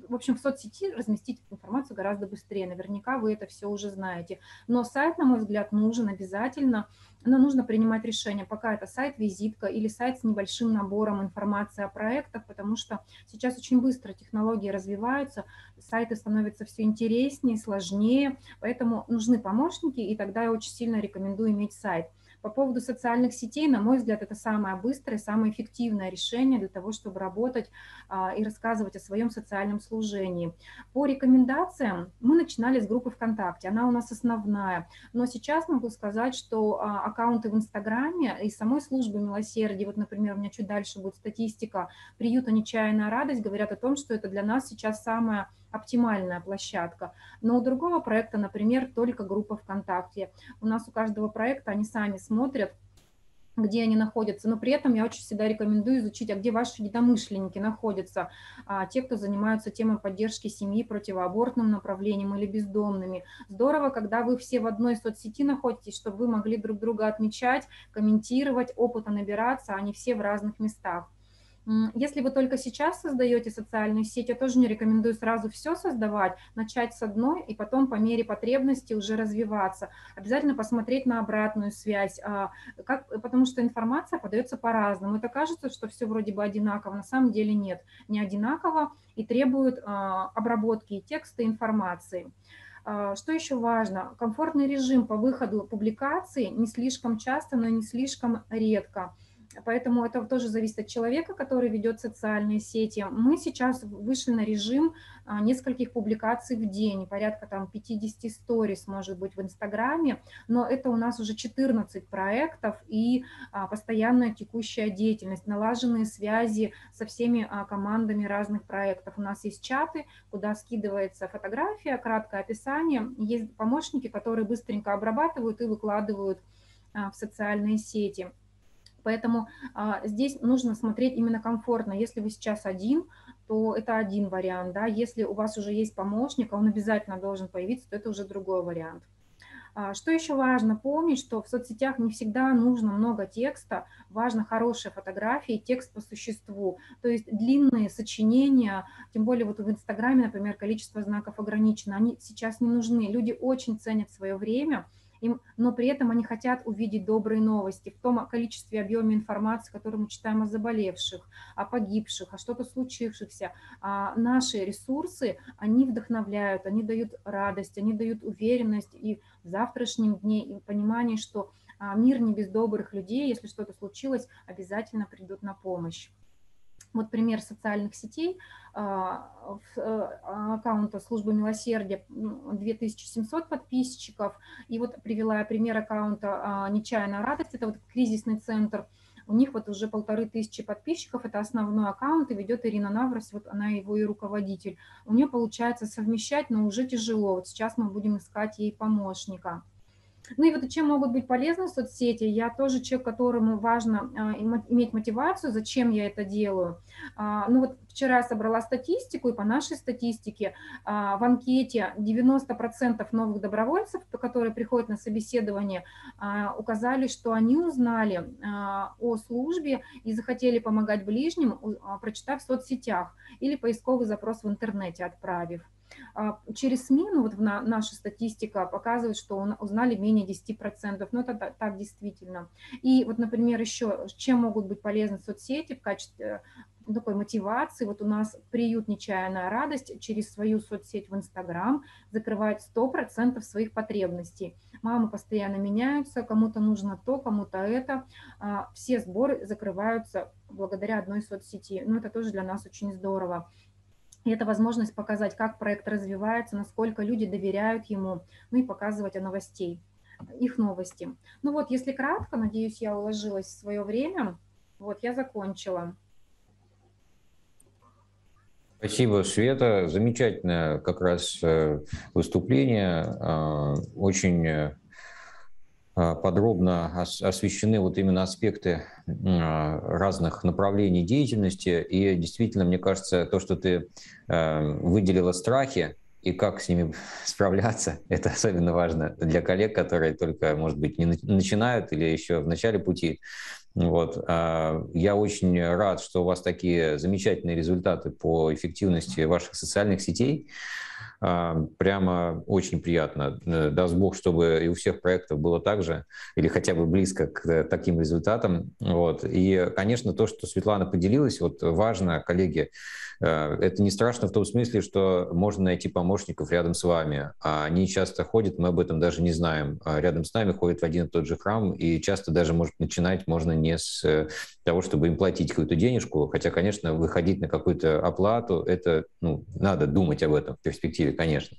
в общем, в соцсети разместить информацию гораздо быстрее. Наверняка вы это все уже знаете. Но сайт, на мой взгляд, нужен обязательно но нужно принимать решение, пока это сайт-визитка или сайт с небольшим набором информации о проектах, потому что сейчас очень быстро технологии развиваются, сайты становятся все интереснее, сложнее, поэтому нужны помощники, и тогда я очень сильно рекомендую иметь сайт. По поводу социальных сетей, на мой взгляд, это самое быстрое, самое эффективное решение для того, чтобы работать а, и рассказывать о своем социальном служении. По рекомендациям мы начинали с группы ВКонтакте, она у нас основная, но сейчас могу сказать, что а, аккаунты в Инстаграме и самой службы милосердия, вот, например, у меня чуть дальше будет статистика приюта «Нечаянная радость», говорят о том, что это для нас сейчас самое оптимальная площадка. Но у другого проекта, например, только группа ВКонтакте. У нас у каждого проекта они сами смотрят, где они находятся, но при этом я очень всегда рекомендую изучить, а где ваши единомышленники находятся, а, те, кто занимаются темой поддержки семьи противоабортным направлением или бездомными. Здорово, когда вы все в одной соцсети находитесь, чтобы вы могли друг друга отмечать, комментировать, опыта набираться, а не все в разных местах. Если вы только сейчас создаете социальную сеть, я тоже не рекомендую сразу все создавать, начать с одной и потом по мере потребности уже развиваться. Обязательно посмотреть на обратную связь, а, как, потому что информация подается по-разному. Это кажется, что все вроде бы одинаково, на самом деле нет, не одинаково и требует а, обработки текста и информации. А, что еще важно? Комфортный режим по выходу публикации не слишком часто, но не слишком редко. Поэтому это тоже зависит от человека, который ведет социальные сети. Мы сейчас вышли на режим а, нескольких публикаций в день, порядка там 50 сторис может быть в Инстаграме, но это у нас уже 14 проектов и а, постоянная текущая деятельность, налаженные связи со всеми а, командами разных проектов. У нас есть чаты, куда скидывается фотография, краткое описание, есть помощники, которые быстренько обрабатывают и выкладывают в социальные сети. Поэтому а, здесь нужно смотреть именно комфортно. Если вы сейчас один, то это один вариант. Да? Если у вас уже есть помощник, а он обязательно должен появиться, то это уже другой вариант. А, что еще важно помнить, что в соцсетях не всегда нужно много текста, важно хорошая фотография и текст по существу. То есть длинные сочинения, тем более вот в Инстаграме, например, количество знаков ограничено, они сейчас не нужны. Люди очень ценят свое время – им, но при этом они хотят увидеть добрые новости в том количестве, объеме информации, которую мы читаем о заболевших, о погибших, о что-то случившихся. А наши ресурсы, они вдохновляют, они дают радость, они дают уверенность и в завтрашнем дне, и понимание, что а, мир не без добрых людей, если что-то случилось, обязательно придут на помощь. Вот пример социальных сетей, а, э, аккаунта службы милосердия 2700 подписчиков, и вот привела я пример аккаунта а, «Нечаянная радость», это вот кризисный центр, у них вот уже полторы тысячи подписчиков, это основной аккаунт, и ведет Ирина Наврос, вот она его и руководитель. У нее получается совмещать, но уже тяжело, вот сейчас мы будем искать ей помощника. Ну и вот чем могут быть полезны соцсети? Я тоже человек, которому важно а, иметь мотивацию, зачем я это делаю. А, ну вот вчера я собрала статистику, и по нашей статистике а, в анкете 90% новых добровольцев, которые приходят на собеседование, указали, что они узнали о службе и захотели помогать ближним, прочитав в соцсетях или поисковый запрос в интернете отправив. А, через СМИ, ну вот наша статистика показывает, что узнали менее 10%, но это так действительно. И вот, например, еще чем могут быть полезны соцсети в качестве э, такой мотивации. Вот у нас приют «Нечаянная радость» через свою соцсеть в Инстаграм закрывает 100% своих потребностей. Мамы постоянно меняются, кому-то нужно то, кому-то это. А, все сборы закрываются благодаря одной соцсети. Ну, это тоже для нас очень здорово. И это возможность показать, как проект развивается, насколько люди доверяют ему, ну и показывать о новостей, их новости. Ну вот, если кратко, надеюсь, я уложилась в свое время. Вот, я закончила. Спасибо, Света. Замечательное как раз э, выступление. А, очень э, подробно освещены вот именно аспекты а, разных направлений деятельности. И действительно, мне кажется, то, что ты а, выделила страхи и как с ними справляться, это особенно важно для коллег, которые только, может быть, не начинают или еще в начале пути. Вот. Я очень рад, что у вас такие замечательные результаты по эффективности ваших социальных сетей. Прямо очень приятно. Э, даст Бог, чтобы и у всех проектов было так же, или хотя бы близко к э, таким результатам. Вот. И, конечно, то, что Светлана поделилась, вот важно, коллеги, это не страшно в том смысле, что можно найти помощников рядом с вами. А они часто ходят, мы об этом даже не знаем. А рядом с нами ходят в один и тот же храм, и часто даже может начинать можно не с э, того, чтобы им платить какую-то денежку, хотя, конечно, выходить на какую-то оплату, это, ну, надо думать об этом в перспективе, конечно.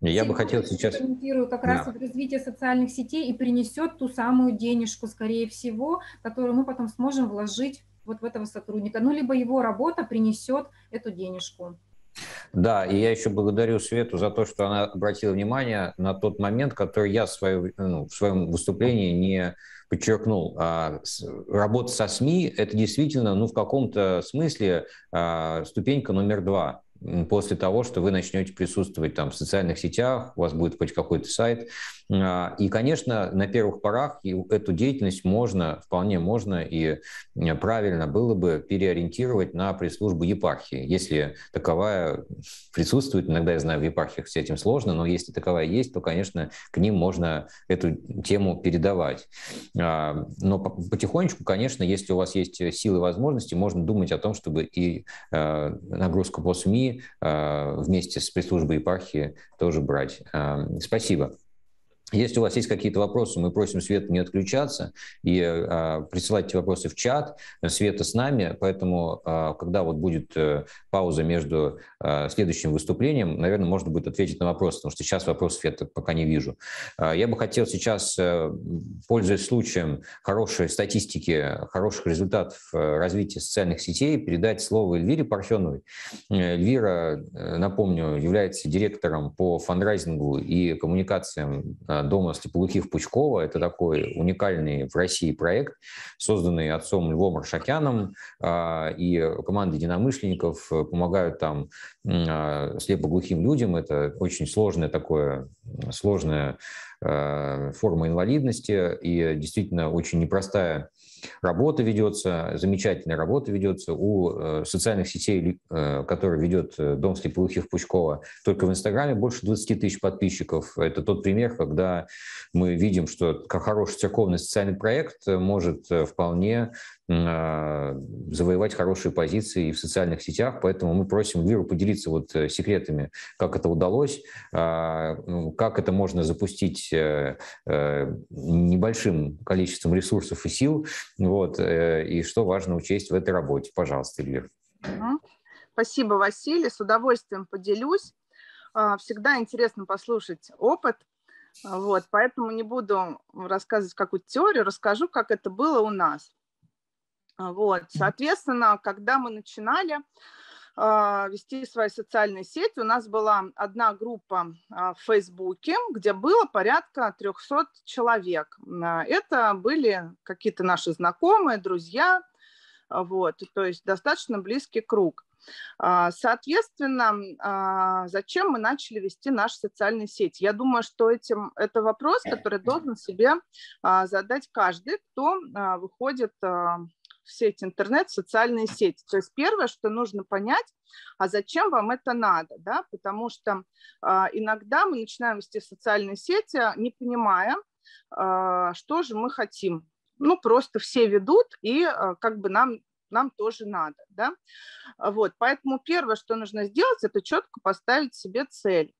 Я бы хотел сейчас... Комментирую как раз да. развитие социальных сетей и принесет ту самую денежку, скорее всего, которую мы потом сможем вложить вот в этого сотрудника. Ну, либо его работа принесет эту денежку. Да, и я еще благодарю Свету за то, что она обратила внимание на тот момент, который я в своем, ну, в своем выступлении не подчеркнул. А, работа со СМИ – это действительно, ну, в каком-то смысле а, ступенька номер два после того, что вы начнете присутствовать там в социальных сетях, у вас будет хоть какой-то сайт. А, и, конечно, на первых порах эту деятельность можно, вполне можно и правильно было бы переориентировать на пресс-службу епархии, если таковая присутствует. Иногда, я знаю, в епархиях с этим сложно, но если таковая есть, то, конечно, к ним можно эту тему передавать. А, но потихонечку, конечно, если у вас есть силы и возможности, можно думать о том, чтобы и а, нагрузку по СМИ Э, вместе с пресс-службой епархии тоже брать. Э, спасибо. Если у вас есть какие-то вопросы, мы просим Свету не отключаться и э, присылать эти вопросы в чат. Света с нами, поэтому, э, когда вот будет э, пауза между э, следующим выступлением, наверное, можно будет ответить на вопросы, потому что сейчас вопросов я пока не вижу. Э, я бы хотел сейчас, э, пользуясь случаем хорошей статистики, хороших результатов э, развития социальных сетей, передать слово Эльвире Парфеновой. Э, Эльвира, э, напомню, является директором по фандрайзингу и коммуникациям э, дома Степолухих Пучкова. Это такой уникальный в России проект, созданный отцом Львом Аршакяном а, и командой единомышленников помогают там слепоглухим людям. Это очень сложное такое, сложное форма инвалидности, и действительно очень непростая работа ведется, замечательная работа ведется у социальных сетей, которые ведет Дом слепоухих Пучкова. Только в Инстаграме больше 20 тысяч подписчиков. Это тот пример, когда мы видим, что хороший церковный социальный проект может вполне завоевать хорошие позиции в социальных сетях, поэтому мы просим Виру поделиться вот э, секретами, как это удалось, а, ну, как это можно запустить э, э, небольшим количеством ресурсов и сил, вот, и что важно учесть в этой работе. Пожалуйста, Эльвир. Спасибо, Василий, с удовольствием поделюсь. А, всегда интересно послушать опыт, вот, поэтому не буду рассказывать какую-то теорию, расскажу, как это было у нас. А, вот, соответственно, когда мы начинали э, вести свои социальные сети, у нас была одна группа э, в Фейсбуке, где было порядка 300 человек. Это были какие-то наши знакомые, друзья, вот, то есть достаточно близкий круг. Соответственно, зачем мы начали вести наши социальные сети? Я думаю, что этим, это вопрос, который должен себе задать каждый, кто выходит сеть интернет, социальные сети. То есть первое, что нужно понять, а зачем вам это надо, да, потому что э, иногда мы начинаем вести социальные сети, не понимая, э, что же мы хотим. Ну, просто все ведут, и э, как бы нам нам тоже надо, да, вот, поэтому первое, что нужно сделать, это четко поставить себе цель.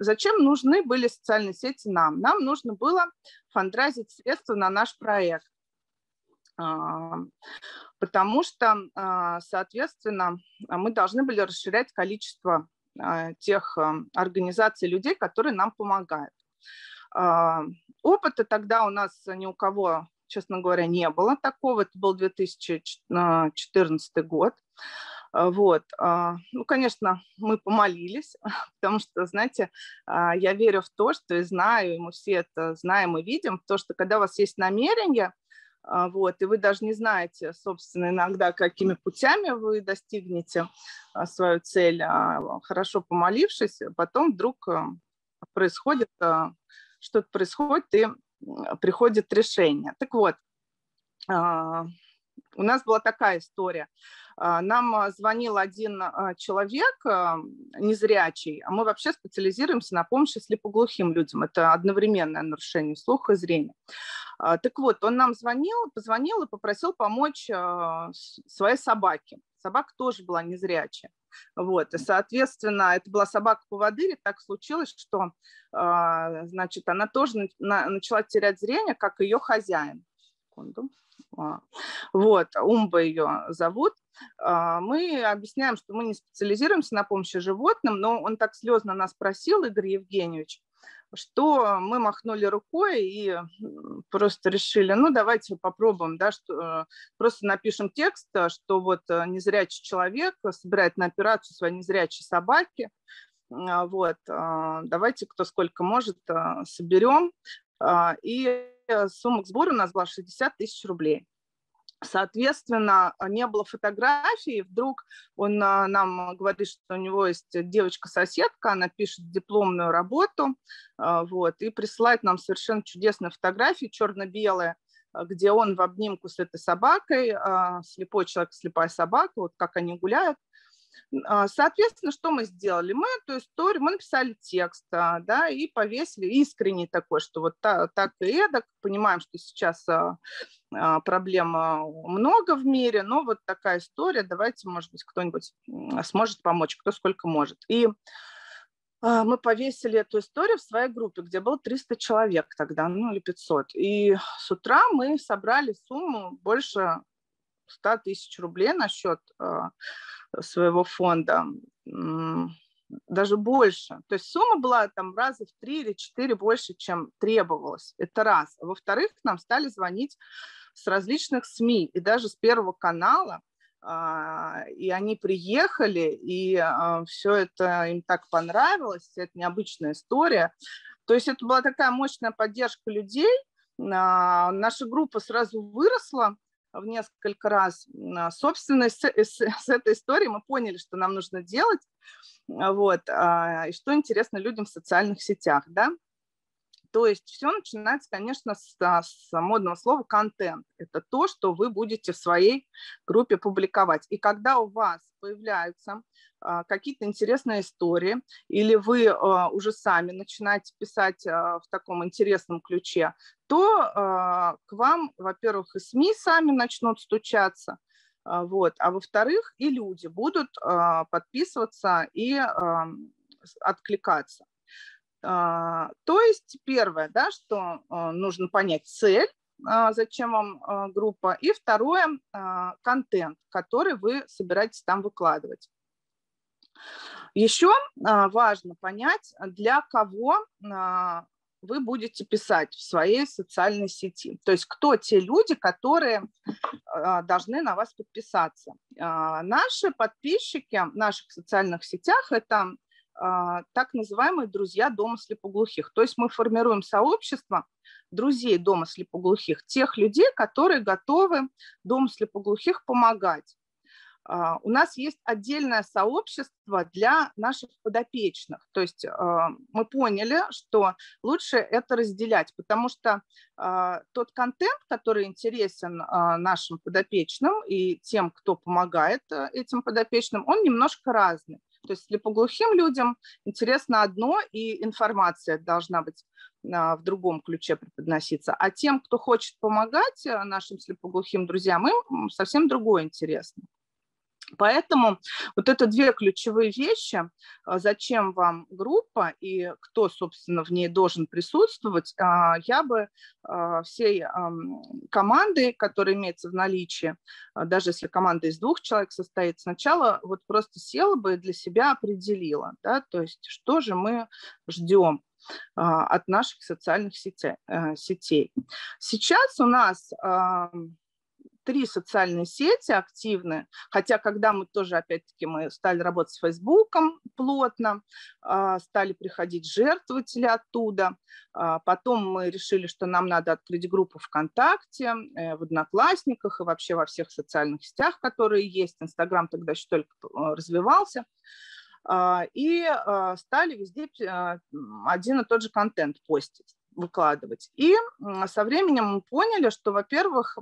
Зачем нужны были социальные сети нам? Нам нужно было фандразить средства на наш проект. А, потому что, а, соответственно, мы должны были расширять количество а, тех организаций людей, которые нам помогают. Опыта тогда у нас ни у кого, честно говоря, не было такого. Это был 2014 год. Вот. Ну, конечно, мы помолились, потому что, знаете, я верю в то, что и знаю, и мы все это знаем и видим, то, что когда у вас есть намерение, вот, и вы даже не знаете, собственно, иногда, какими путями вы достигнете а, свою цель, а хорошо помолившись, потом вдруг происходит, что-то происходит, и приходит решение. Так вот, у нас была такая история. А, нам а, звонил один а, человек незрячий, а мы вообще специализируемся на помощи слепоглухим людям. Это одновременное нарушение слуха и зрения. Так вот, он нам звонил, позвонил и попросил помочь своей собаке. Собака тоже была незрячая. Вот, и, соответственно, это была собака-поводырь, и так случилось, что, значит, она тоже начала терять зрение, как ее хозяин. Секунду. Вот, Умба ее зовут. А, мы объясняем, что мы не специализируемся на помощи животным, но он так слезно нас просил, Игорь Евгеньевич, что мы махнули рукой и просто решили, ну давайте попробуем, да, что э, просто напишем текст, что вот э, незрячий человек собирает на операцию своей незрячей собаки, а, вот, а, давайте кто сколько может соберем, и сумма к сбору у нас была 60 тысяч рублей. Соответственно, не было фотографий, вдруг он а, нам говорит, что у него есть девочка-соседка, она пишет дипломную работу, вот, и присылает нам совершенно чудесные фотографии, черно-белые, где он в обнимку с этой собакой, слепой человек, слепая собака, вот как они гуляют, соответственно, что мы сделали? Мы эту историю, мы написали текст, а, да, и повесили искренний такой, что вот так, так и эдак, понимаем, что сейчас а, проблем много в мире, но вот такая история, давайте, может быть, кто-нибудь сможет помочь, кто сколько может. И мы повесили эту историю в своей группе, где было 300 человек тогда, ну или 500. И с утра мы собрали сумму больше 100 тысяч рублей на счет своего фонда, даже больше. То есть сумма была там раза в три или четыре больше, чем требовалось. Это раз. Во-вторых, к нам стали звонить с различных СМИ и даже с Первого канала, а, и они приехали, и а, все это им так понравилось, это необычная история. То есть это была такая мощная поддержка людей. А, наша группа сразу выросла, в несколько раз. Собственно, с, с, с этой историей мы поняли, что нам нужно делать, вот, а, и что интересно людям в социальных сетях, да. То есть все начинается, конечно, с, с модного слова контент. Это то, что вы будете в своей группе публиковать. И когда у вас появляются а, какие-то интересные истории, или вы а, уже сами начинаете писать а, в таком интересном ключе, то к вам, во-первых, и СМИ сами начнут стучаться, вот, а во-вторых, и люди будут подписываться и откликаться. А, то есть первое, да, что а, нужно понять цель, а, зачем вам группа, и второе, контент, который вы собираетесь там выкладывать. Еще важно понять, для кого вы будете писать в своей социальной сети. То есть кто те люди, которые должны на вас подписаться. Наши подписчики в наших социальных сетях – это так называемые друзья дома слепоглухих. То есть мы формируем сообщество друзей дома слепоглухих, тех людей, которые готовы дому слепоглухих помогать. А, у нас есть отдельное сообщество для наших подопечных. То есть а, мы поняли, что лучше это разделять, потому что тот контент, который интересен нашим подопечным и тем, кто помогает этим подопечным, он немножко разный. То есть слепоглухим людям интересно одно, и информация должна быть а, в другом ключе преподноситься. А тем, кто хочет помогать э, нашим слепоглухим друзьям, им совсем другое интересно. Поэтому вот это две ключевые вещи, а, зачем вам группа и кто, собственно, в ней должен присутствовать, а, я бы а, всей командой, которая имеется в наличии, даже если команда из двух человек состоит, сначала вот просто села бы и для себя определила, да, то есть что же мы ждем от наших социальных э, сетей. Сейчас у нас три социальные сети активны, хотя когда мы тоже, опять-таки, мы стали работать с Фейсбуком плотно, а, стали приходить жертвователи оттуда, а, потом мы решили, что нам надо открыть группу ВКонтакте, э, в Одноклассниках и вообще во всех социальных сетях, которые есть. Инстаграм тогда еще только э, развивался а, и стали везде один и тот же контент постить выкладывать. И со временем мы поняли, что, во-первых,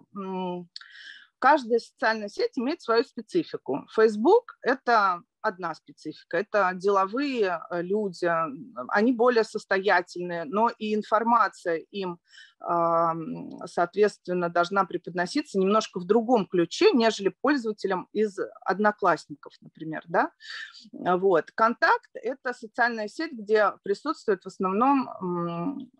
каждая социальная сеть имеет свою специфику. Facebook – это одна специфика. Это деловые э, люди, они более состоятельные, но и информация им, соответственно, должна преподноситься немножко в другом ключе, нежели пользователям из одноклассников, например. Да? Вот. Контакт – это социальная сеть, где присутствует в основном,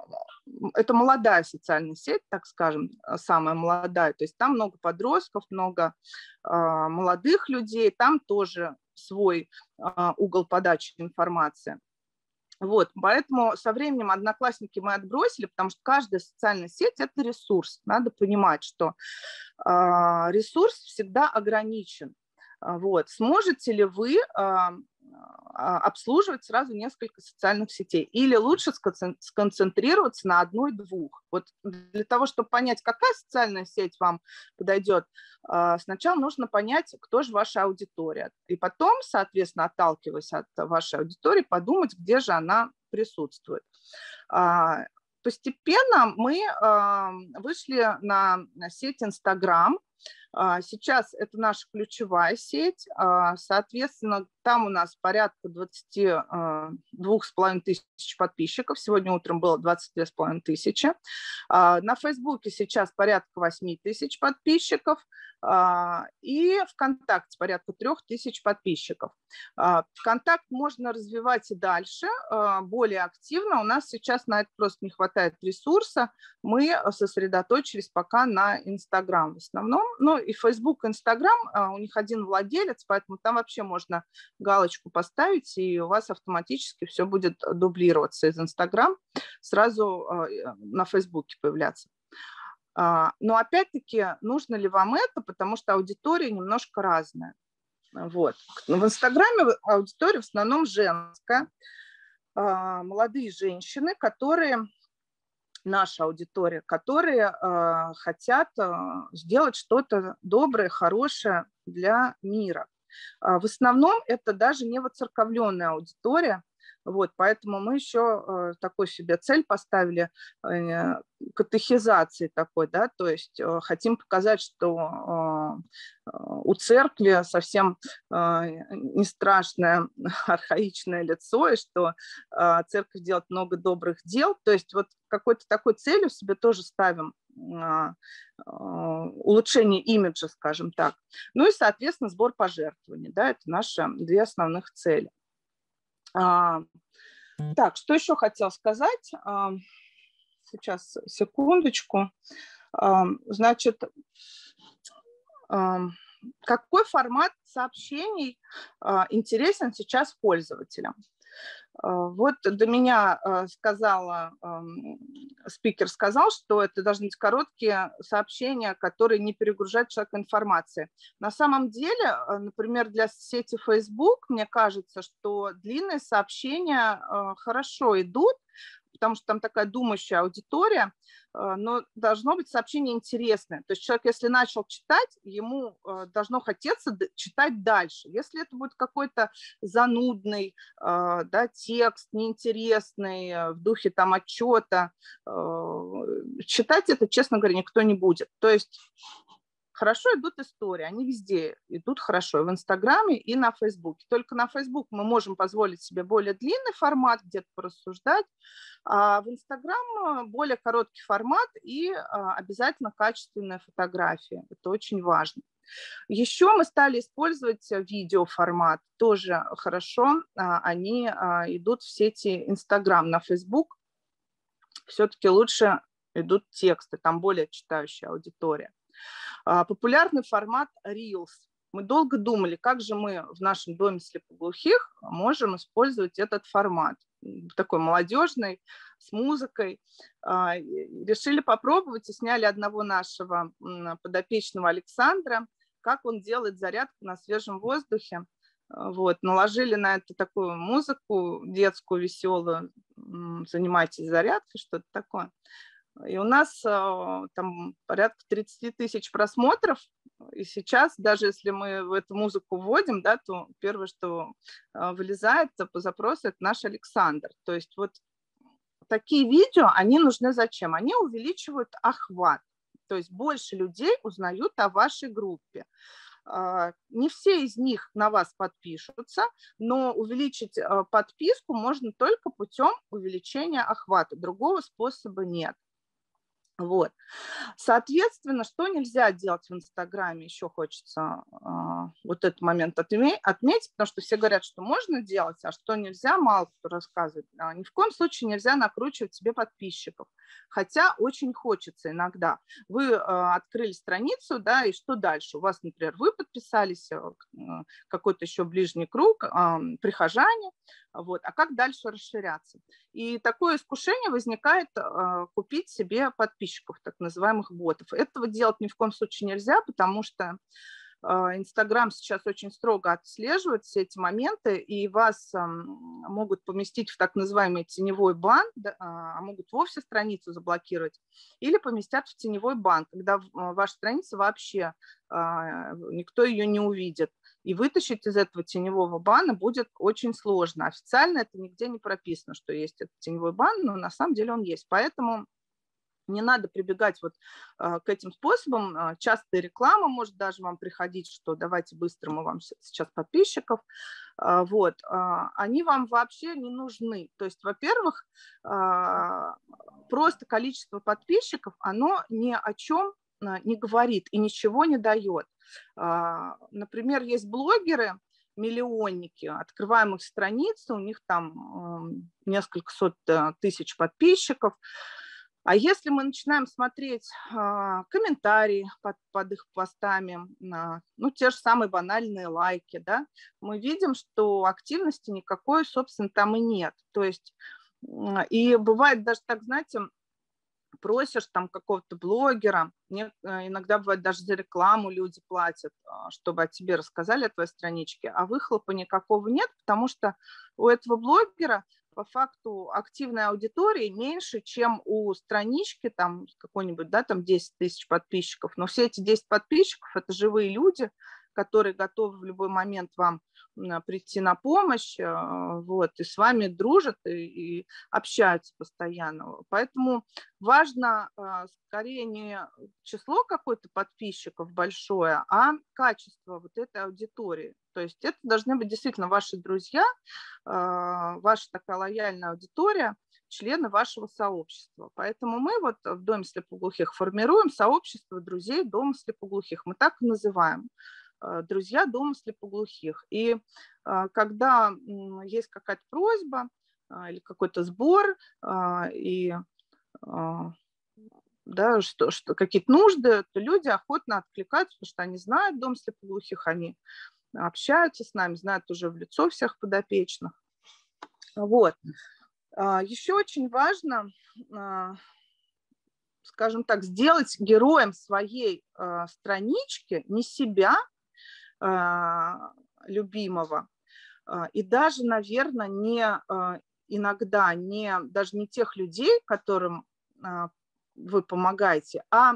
это молодая социальная сеть, так скажем, самая молодая, то есть там много подростков, много а, молодых людей, там тоже свой а, угол подачи информации. Вот, поэтому со временем одноклассники мы отбросили, потому что каждая социальная сеть – это ресурс. Надо понимать, что э, ресурс всегда ограничен. Вот. Сможете ли вы а, обслуживать сразу несколько социальных сетей. Или лучше сконцентрироваться на одной-двух. Вот для того, чтобы понять, какая социальная сеть вам подойдет, а, сначала нужно понять, кто же ваша аудитория. И потом, соответственно, отталкиваясь от вашей аудитории, подумать, где же она присутствует. А, постепенно мы вышли на сеть Инстаграм, а, сейчас это наша ключевая сеть, а, соответственно, там у нас порядка 22,5 а, тысяч подписчиков, сегодня утром было 22,5 тысячи. На Фейсбуке сейчас порядка 8 тысяч подписчиков, и ВКонтакте порядка 3 тысяч подписчиков. ВКонтакт можно развивать и дальше, более активно. У нас сейчас на это просто не хватает ресурса. Мы сосредоточились пока на Инстаграм в основном. Ну и Facebook, Instagram, у них один владелец, поэтому там вообще можно галочку поставить, и у вас автоматически все будет дублироваться из Instagram, сразу а, э, на Facebook появляться. А, но опять-таки, нужно ли вам это, потому что аудитория немножко разная. Вот. В Инстаграме аудитория в основном женская, а, молодые женщины, которые наша аудитория, которые э, хотят сделать что-то доброе, хорошее для мира. В основном это даже не воцерковленная аудитория, Вот, поэтому мы еще э, такой себе цель поставили э, катехизации такой, да, то есть э, хотим показать, что у церкви совсем не страшное архаичное лицо, и что церковь делает много добрых дел, то есть вот какой-то такой целью себе тоже ставим улучшение имиджа, скажем так. Ну и, соответственно, сбор пожертвований, да, это наши две основных цели. А, так, что еще хотел сказать? А, сейчас, секундочку. А, значит, какой формат сообщений интересен сейчас пользователям? А, вот до меня а, сказала, спикер сказал, что это должны быть короткие сообщения, которые не перегружают человека информацией. На самом деле, а, например, для сети Facebook, мне кажется, что длинные сообщения хорошо идут, потому что там такая думающая аудитория, э, но должно быть сообщение интересное. То есть человек, если начал читать, ему э, должно хотеться читать дальше. Если это будет какой-то занудный э, да, текст, неинтересный, в духе там отчета, читать это, честно говоря, никто не будет. То есть Хорошо идут истории, они везде идут хорошо, и в Инстаграме, и на Фейсбуке. Только на Фейсбук мы можем позволить себе более длинный формат, где-то порассуждать, а в Инстаграм более короткий формат и а, обязательно качественная фотография. Это очень важно. Еще мы стали использовать видеоформат, тоже хорошо, а, они а, идут в сети Инстаграм, на Фейсбук. Все-таки лучше идут тексты, там более читающая аудитория. А, популярный формат Reels. Мы долго думали, как же мы в нашем доме слепоглухих можем использовать этот формат такой молодежный, с музыкой. А, решили попробовать и сняли одного нашего подопечного Александра, как он делает зарядку на свежем воздухе. Вот, наложили на это такую музыку детскую, веселую, занимайтесь зарядкой, что-то такое. И у нас а, там порядка 30 тысяч просмотров. И сейчас, даже если мы в эту музыку вводим, да, то первое, что а, вылезает по запросу, это наш Александр. То есть вот такие видео, они нужны зачем? Они увеличивают охват. То есть больше людей узнают о вашей группе. А, не все из них на вас подпишутся, но увеличить подписку можно только путем увеличения охвата. Другого способа нет. Вот. Соответственно, что нельзя делать в Инстаграме, еще хочется э, вот этот момент отметить, потому что все говорят, что можно делать, а что нельзя, мало кто рассказывает. А, ни в коем случае нельзя накручивать себе подписчиков, хотя очень хочется иногда. Вы э, открыли страницу, да, и что дальше? У вас, например, вы подписались, э, какой-то еще ближний круг, э, прихожане, вот. А как дальше расширяться? И такое искушение возникает э, купить себе подписчиков, так называемых ботов. Этого делать ни в коем случае нельзя, потому что а, Инстаграм сейчас очень строго отслеживает все эти моменты, и вас могут поместить в так называемый теневой бан, а могут вовсе страницу заблокировать, или поместят в теневой бан, когда ваша страница вообще никто ее не увидит. И вытащить из этого теневого бана будет очень сложно. Официально это нигде не прописано, что есть этот теневой бан, но на самом деле он есть. Поэтому не надо прибегать вот а, к этим способам. А, частая реклама может даже вам приходить, что давайте быстро мы вам сейчас подписчиков. А, вот. Они вам вообще не нужны. То есть, во-первых, просто количество подписчиков, оно ни о чем не говорит и ничего не дает. Например, есть блогеры, миллионники, открываем их страницы, у них там несколько сот э, тысяч подписчиков, а если мы начинаем смотреть а, комментарии под, под их постами, а, ну, те же самые банальные лайки, да, мы видим, что активности никакой, собственно, там и нет. То есть, и бывает даже так, знаете, просишь там какого-то блогера, не, э, иногда бывает даже за рекламу люди платят, а, чтобы о тебе рассказали о твоей страничке, а выхлопа никакого нет, потому что у этого блогера по факту активной аудитории меньше, чем у странички, там какой-нибудь, да, там 10 тысяч подписчиков, но все эти 10 подписчиков – это живые люди, которые готовы в любой момент вам прийти на помощь, э, вот, и с вами дружат и, и общаются постоянно. Поэтому важно э, скорее не число какой-то подписчиков большое, а качество вот этой аудитории. То есть это должны быть действительно ваши друзья, э, ваша такая лояльная аудитория, члены вашего сообщества. Поэтому мы вот в Доме слепоглухих формируем сообщество друзей Дома слепоглухих. Мы так и называем. Э, друзья дома слепоглухих. И э, когда есть какая-то просьба а, или какой-то сбор, а, и а, да, что, что какие-то нужды, то люди охотно откликаются, потому что они знают дом слепоглухих, они общаются с нами, знают уже в лицо всех подопечных. Вот. Еще очень важно, скажем так, сделать героем своей странички не себя, а, любимого. А, и даже, наверное, не а, иногда не, даже не тех людей, которым вы помогаете, а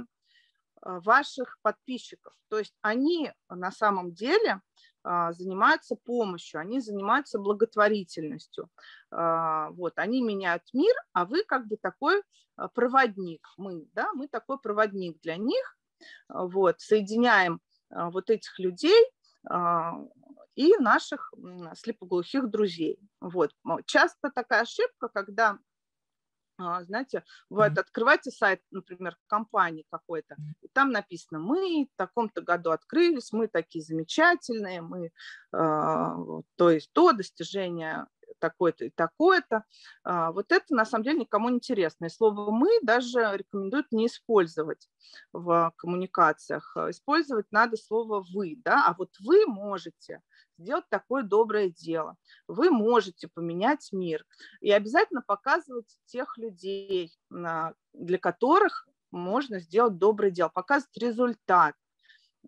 ваших подписчиков. То есть они на самом деле занимаются помощью, они занимаются благотворительностью. Вот, они меняют мир, а вы как бы такой проводник. Мы, да, мы такой проводник для них. Вот, соединяем вот этих людей а, и наших слепоглухих друзей. Вот. Часто такая ошибка, когда а, знаете, бывает, открывайте сайт, например, компании какой-то, и там написано, мы в таком-то году открылись, мы такие замечательные, мы, а, то есть то достижение такое-то и такое-то. А, вот это на самом деле никому не интересно. И слово «мы» даже рекомендуют не использовать в коммуникациях. Использовать надо слово «вы», да, а вот вы можете сделать такое доброе дело. Вы можете поменять мир. И обязательно показывать тех людей, для которых можно сделать доброе дело, показывать результат.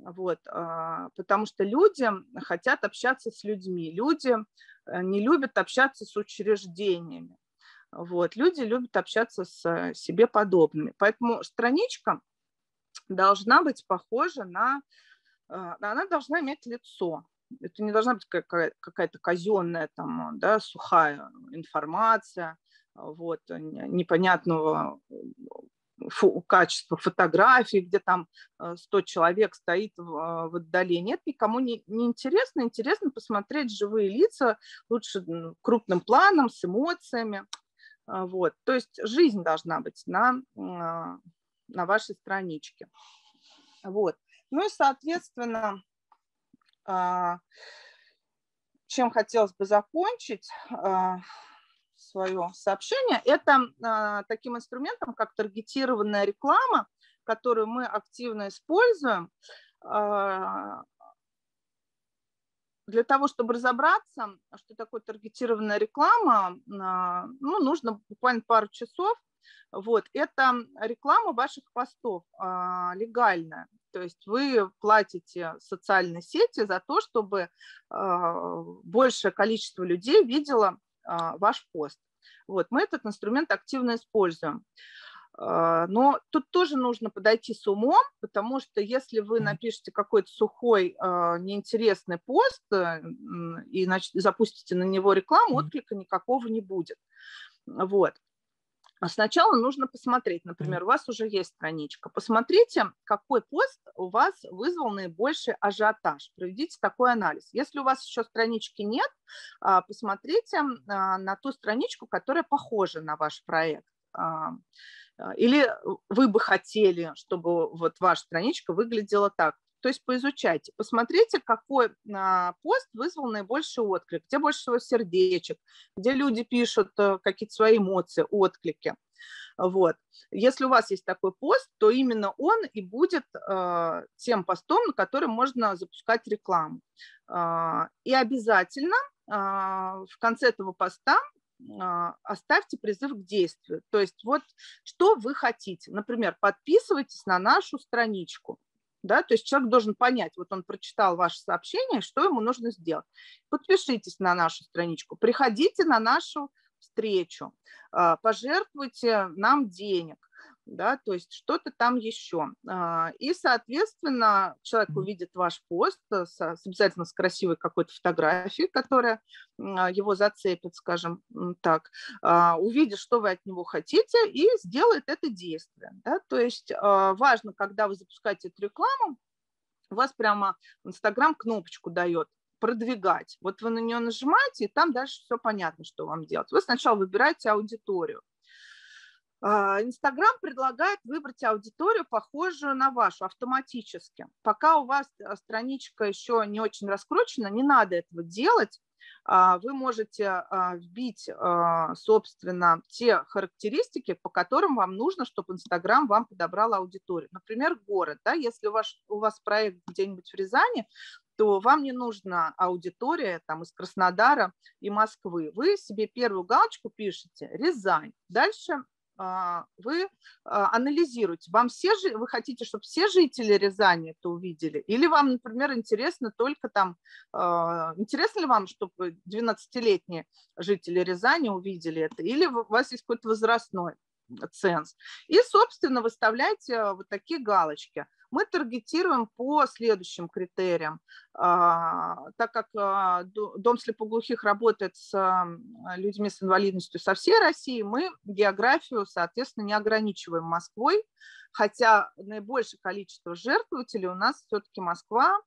Вот, а, потому что люди хотят общаться с людьми. Люди Э, не любят общаться с учреждениями. Вот. Люди любят общаться с э, себе подобными. Поэтому страничка должна быть похожа на... Э, она должна иметь лицо. Это не должна быть какая-то казенная, там, да, сухая информация, вот, непонятного фу, качество фотографий, где там 100 э, человек стоит в, э, в отдалении. Это никому не, не интересно. Интересно посмотреть живые лица, лучше крупным планом, с эмоциями. А, вот. То есть жизнь должна быть на, а, на вашей страничке. Вот. Ну и, соответственно, а, чем хотелось бы закончить, свое сообщение, это а, таким инструментом, как таргетированная реклама, которую мы активно используем а, для того, чтобы разобраться, что такое таргетированная реклама, а, ну, нужно буквально пару часов. Вот, это реклама ваших постов легальная. То есть вы платите социальной сети за то, чтобы большее количество людей видело ваш пост. Вот, мы этот инструмент активно используем. А, но тут тоже нужно подойти с умом, потому что если вы напишете какой-то сухой, а, неинтересный пост э, и значит, запустите на него рекламу, отклика никакого не будет. Вот. А сначала нужно посмотреть, например, у вас уже есть страничка. Посмотрите, какой пост у вас вызвал наибольший ажиотаж. Проведите такой анализ. Если у вас еще странички нет, а, посмотрите а, на ту страничку, которая похожа на ваш проект. Или вы бы хотели, чтобы вот ваша страничка выглядела так. То есть поизучайте, посмотрите, какой а, пост вызвал наибольший отклик, где больше всего сердечек, где люди пишут э, какие-то свои эмоции, отклики. Вот. Если у вас есть такой пост, то именно он и будет э, тем постом, на который можно запускать рекламу. Э, и обязательно э, в конце этого поста оставьте призыв к действию. То есть вот что вы хотите. Например, подписывайтесь на нашу страничку да, то есть человек должен понять, вот он прочитал ваше сообщение, что ему нужно сделать. Подпишитесь на нашу страничку, приходите на нашу встречу, а, пожертвуйте нам денег, да, то есть что-то там еще. А, и, соответственно, человек увидит ваш пост с, обязательно с красивой какой-то фотографией, которая а, его зацепит, скажем так, а, увидит, что вы от него хотите, и сделает это действие. Да? То есть важно, когда вы запускаете эту рекламу, у вас прямо Инстаграм кнопочку дает продвигать. Вот вы на нее нажимаете, и там дальше все понятно, что вам делать. Вы сначала выбираете аудиторию. А, Инстаграм предлагает выбрать аудиторию, похожую на вашу, автоматически. Пока у вас э, страничка еще не очень раскручена, не надо этого делать. А, вы можете а, вбить, собственно, те характеристики, по которым вам нужно, чтобы Инстаграм вам подобрал аудиторию. Например, город. Да? Если у вас, у вас проект где-нибудь в Рязани, то вам не нужна аудитория там, из Краснодара и Москвы. Вы себе первую галочку пишете «Рязань». Дальше вы а, анализируете, вам все, вы хотите, чтобы все жители Рязани это увидели, или вам, например, интересно только там, а, интересно ли вам, чтобы 12-летние жители Рязани увидели это, или у вас есть какой-то возрастной ценз. И, собственно, выставляйте вот такие галочки – мы таргетируем по следующим критериям. А, так как а, Дом слепоглухих работает с людьми с инвалидностью со всей России, мы географию, соответственно, не ограничиваем Москвой, хотя наибольшее количество жертвователей у нас все-таки Москва,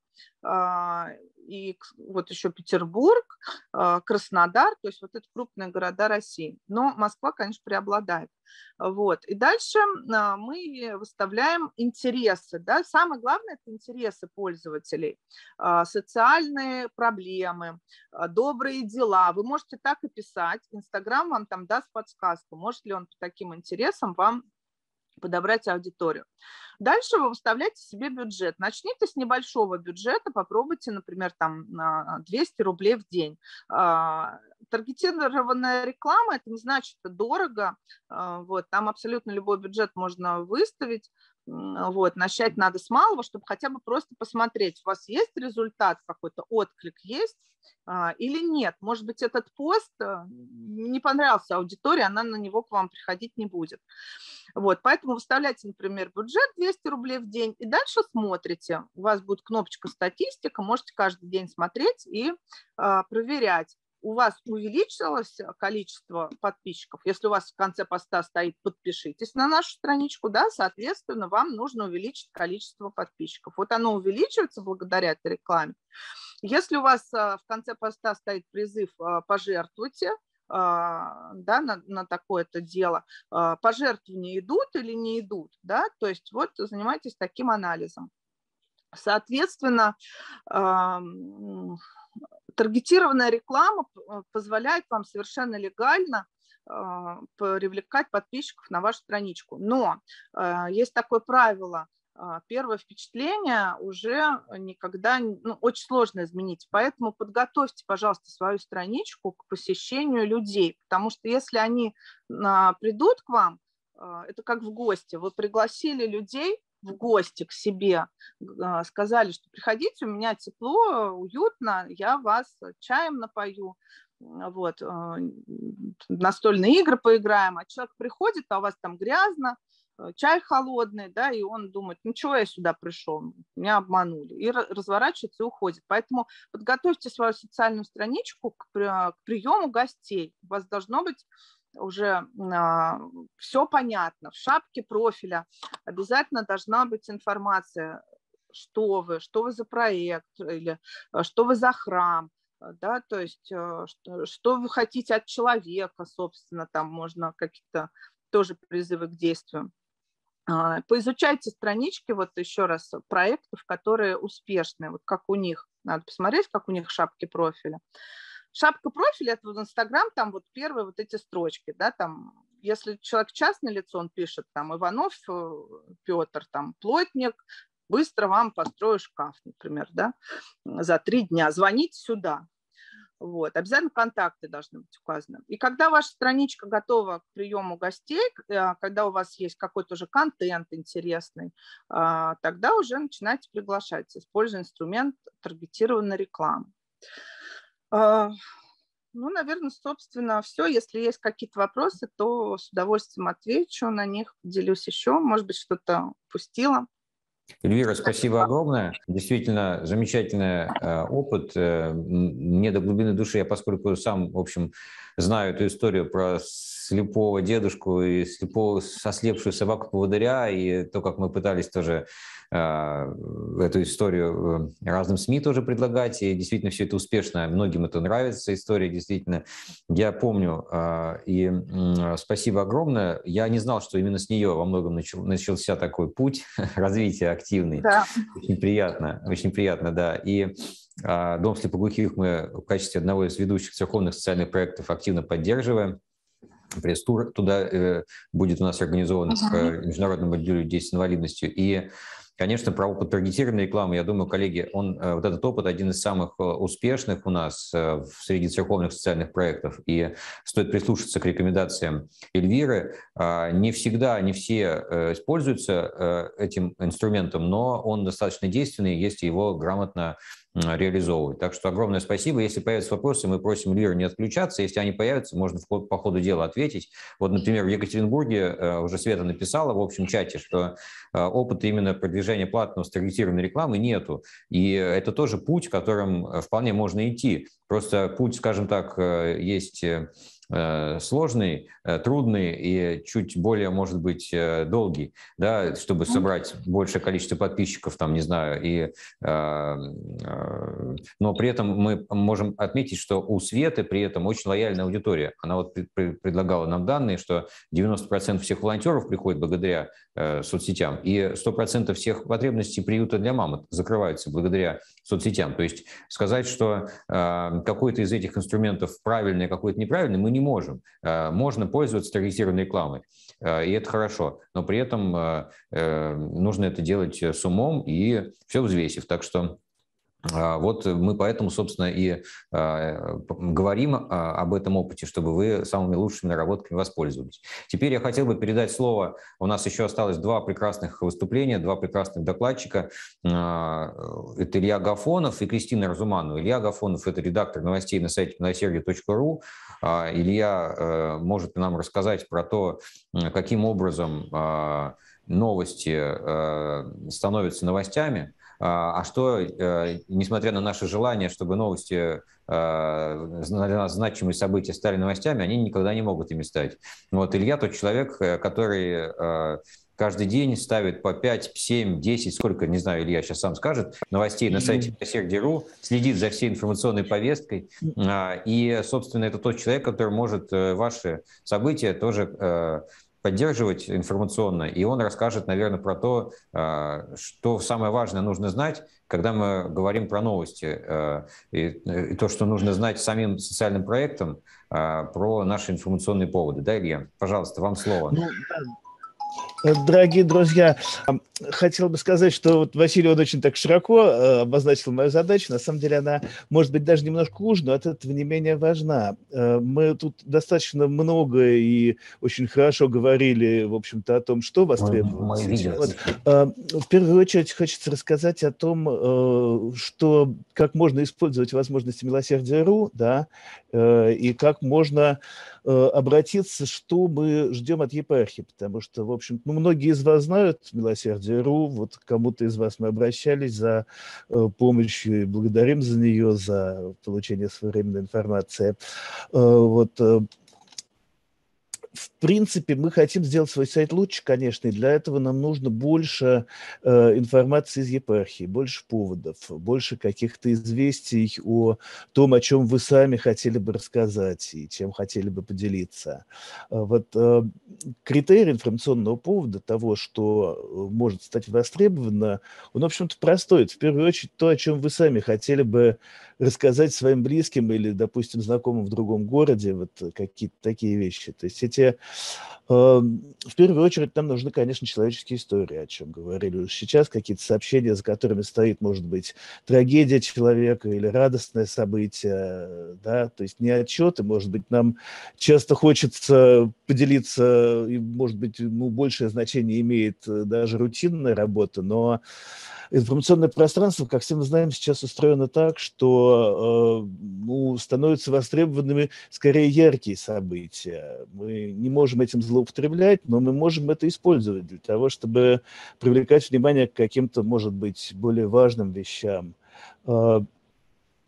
и вот еще Петербург, а, Краснодар, то есть вот это крупные города России. Но Москва, конечно, преобладает. Вот. И дальше а, мы выставляем интересы. Да? Самое главное – это интересы пользователей, социальные проблемы, добрые дела. Вы можете так и писать. Инстаграм вам там даст подсказку, может ли он по таким интересам вам подобрать аудиторию. Дальше вы выставляете себе бюджет. Начните с небольшого бюджета, попробуйте, например, там 200 рублей в день. А, таргетированная реклама, это не значит это дорого, а, вот, там абсолютно любой бюджет можно выставить, вот, начать надо с малого, чтобы хотя бы просто посмотреть, у вас есть результат какой-то, отклик есть а, или нет. Может быть, этот пост э, не понравился аудитории, она на него к вам приходить не будет. Вот, поэтому выставляйте, например, бюджет 200 рублей в день и дальше смотрите. У вас будет кнопочка «Статистика», можете каждый день смотреть и а, проверять, у вас увеличилось количество подписчиков, если у вас в конце поста стоит «подпишитесь на нашу страничку», да, соответственно, вам нужно увеличить количество подписчиков. Вот оно увеличивается благодаря этой рекламе. Если у вас а, в конце поста стоит призыв а, «пожертвуйте», а, да, на, на такое-то дело, пожертвования идут или не идут, да, то есть вот занимайтесь таким анализом. Соответственно, таргетированная реклама э, позволяет вам совершенно легально а, привлекать подписчиков на вашу страничку. Но а, есть такое правило, а, первое впечатление уже никогда, ну, очень сложно изменить. Поэтому подготовьте, пожалуйста, свою страничку к посещению людей, потому что если они придут к вам, это как в гости, вы пригласили людей, в гости к себе, а, сказали, что приходите, у меня тепло, уютно, я вас чаем напою, вот, а, настольные игры поиграем, а человек приходит, а у вас там грязно, э, чай холодный, да, и он думает, ну чего я сюда пришел, меня обманули, и разворачивается и уходит. Поэтому подготовьте свою социальную страничку к приему гостей. У вас должно быть уже а, все понятно. В шапке профиля обязательно должна быть информация, что вы, что вы за проект или а, что вы за храм, а, да, то есть что, что вы хотите от человека, собственно, там можно какие-то тоже призывы к действию. Поизучайте странички, вот еще раз, проектов, которые успешные, вот как у них, надо посмотреть, как у них шапки профиля. Шапка профиля, это вот Инстаграм, там вот первые вот эти строчки, да, там, если человек частное лицо, он пишет, там, Иванов э, Петр, там, плотник, быстро вам построю шкаф, например, да, за три дня, звоните сюда. Вот. Обязательно контакты должны быть указаны. И когда ваша страничка готова к приему гостей, э, когда у вас есть какой-то уже контент интересный, а, тогда уже начинайте приглашать, используя инструмент таргетированной рекламы. А, Ну, наверное, собственно, все. Если есть какие-то вопросы, то с удовольствием отвечу на них, делюсь еще. Может быть, что-то упустила. Эльвира, спасибо огромное. Действительно, замечательный э, опыт. Э, мне до глубины души, я поскольку сам, в общем, знаю эту историю про слепого дедушку и слепого, сослепшую собаку-поводыря, и то, как мы пытались тоже а, эту историю э, разным СМИ тоже предлагать, и действительно все это успешно, многим это нравится, история действительно. Я помню, а, и спасибо огромное. Я не знал, что именно с нее во многом начал, начался такой путь развития активный. Да. Очень приятно, очень приятно, да. И а, Дом слепоглухих мы в качестве одного из ведущих церковных социальных проектов активно поддерживаем. Пресс-тур туда э, будет у нас организован uh-huh. к Международному отделу людей с инвалидностью. И Конечно, про опыт таргетированной рекламы, я думаю, коллеги, он, э, вот этот опыт один из самых э, успешных у нас э, среди церковных социальных проектов, и стоит прислушаться к рекомендациям Эльвиры. А, не всегда, не все используются этим инструментом, но он достаточно действенный, если его грамотно реализовывать. Так что огромное спасибо. Если появятся вопросы, мы просим Лиру не отключаться. Если они появятся, можно по ходу дела ответить. Вот, например, в Екатеринбурге э, уже Света написала в общем чате, что э, опыта именно продвижения платного с рекламы нету. И это тоже путь, которым э, вполне можно идти. Просто путь, скажем так, есть сложный, э, трудный и чуть более, может быть, э, долгий, да, чтобы собрать большее количество подписчиков, там, не знаю, и, но при этом мы можем отметить, что у Светы при этом очень лояльная аудитория. Она вот предлагала нам данные, что 90% всех волонтеров приходят благодаря соцсетям, и 100% всех потребностей приюта для мамы закрываются благодаря соцсетям. То есть сказать, что какой-то из этих инструментов правильный, а какой-то неправильный, мы не можем. Э, можно пользоваться таргетированной рекламой, э, и это хорошо, но при этом э, нужно это делать с умом и все взвесив. Так что вот мы поэтому, собственно, и говорим об этом опыте, чтобы вы самыми лучшими наработками воспользовались. Теперь я хотел бы передать слово. У нас еще осталось два прекрасных выступления, два прекрасных докладчика. Это Илья Гафонов и Кристина Разуманова. Илья Гафонов – это редактор новостей на сайте новосердие.ру. Илья может нам рассказать про то, каким образом новости становятся новостями, а, а что, э, несмотря на наше желание, чтобы новости э, значимые события стали новостями, они никогда не могут ими стать. Вот Илья тот человек, э, который каждый день ставит по 5, 7, 10, сколько, не знаю, Илья сейчас сам скажет, новостей на сайте Серди.ру, следит за всей информационной повесткой. А, и, собственно, это тот человек, который может ваши события тоже поддерживать информационно, и он расскажет, наверное, про то, а, что самое важное нужно знать, когда мы говорим про новости, и, то, что нужно знать самим социальным проектам про наши информационные поводы. Да, Илья? Пожалуйста, вам слово. Ну, Дорогие друзья, хотел бы сказать, что вот Василий он очень так широко э, обозначил мою задачу. На самом деле она может быть даже немножко хуже, но от этого не менее важна. Э, мы тут достаточно много и очень хорошо говорили, в общем-то, о том, что востребовано. Вот, э, в первую очередь хочется рассказать о том, что как можно использовать возможности милосердия.ру, да, и как можно обратиться, что мы ждем от епархии, потому что, в общем многие из вас знают Милосердие.ру, вот кому-то из вас мы обращались за э, помощью и благодарим за нее, за получение своевременной информации. Э, вот э, в принципе, мы хотим сделать свой сайт лучше, конечно, и для этого нам нужно больше э, информации из епархии, больше поводов, больше каких-то известий о том, о чем вы сами хотели бы рассказать и чем хотели бы поделиться. А вот э, критерий информационного повода того, что э, может стать востребовано, он, в общем-то, простой. Это в первую очередь то, о чем вы сами хотели бы рассказать своим близким или, допустим, знакомым в другом городе, вот какие-то такие вещи. То есть эти события. Эм, в первую очередь нам нужны, конечно, человеческие истории, о чем говорили уже сейчас, какие-то сообщения, за которыми стоит, может быть, трагедия человека или радостное событие, да, то есть не отчеты, может быть, нам часто хочется поделиться, и, может быть, ну, большее значение имеет э, даже рутинная работа, но информационное пространство, как все мы знаем, сейчас устроено так, что э, ну, становятся востребованными скорее яркие события. Мы не можем этим злоупотреблять, но мы можем это использовать для того, чтобы привлекать внимание к каким-то, может быть, более важным вещам.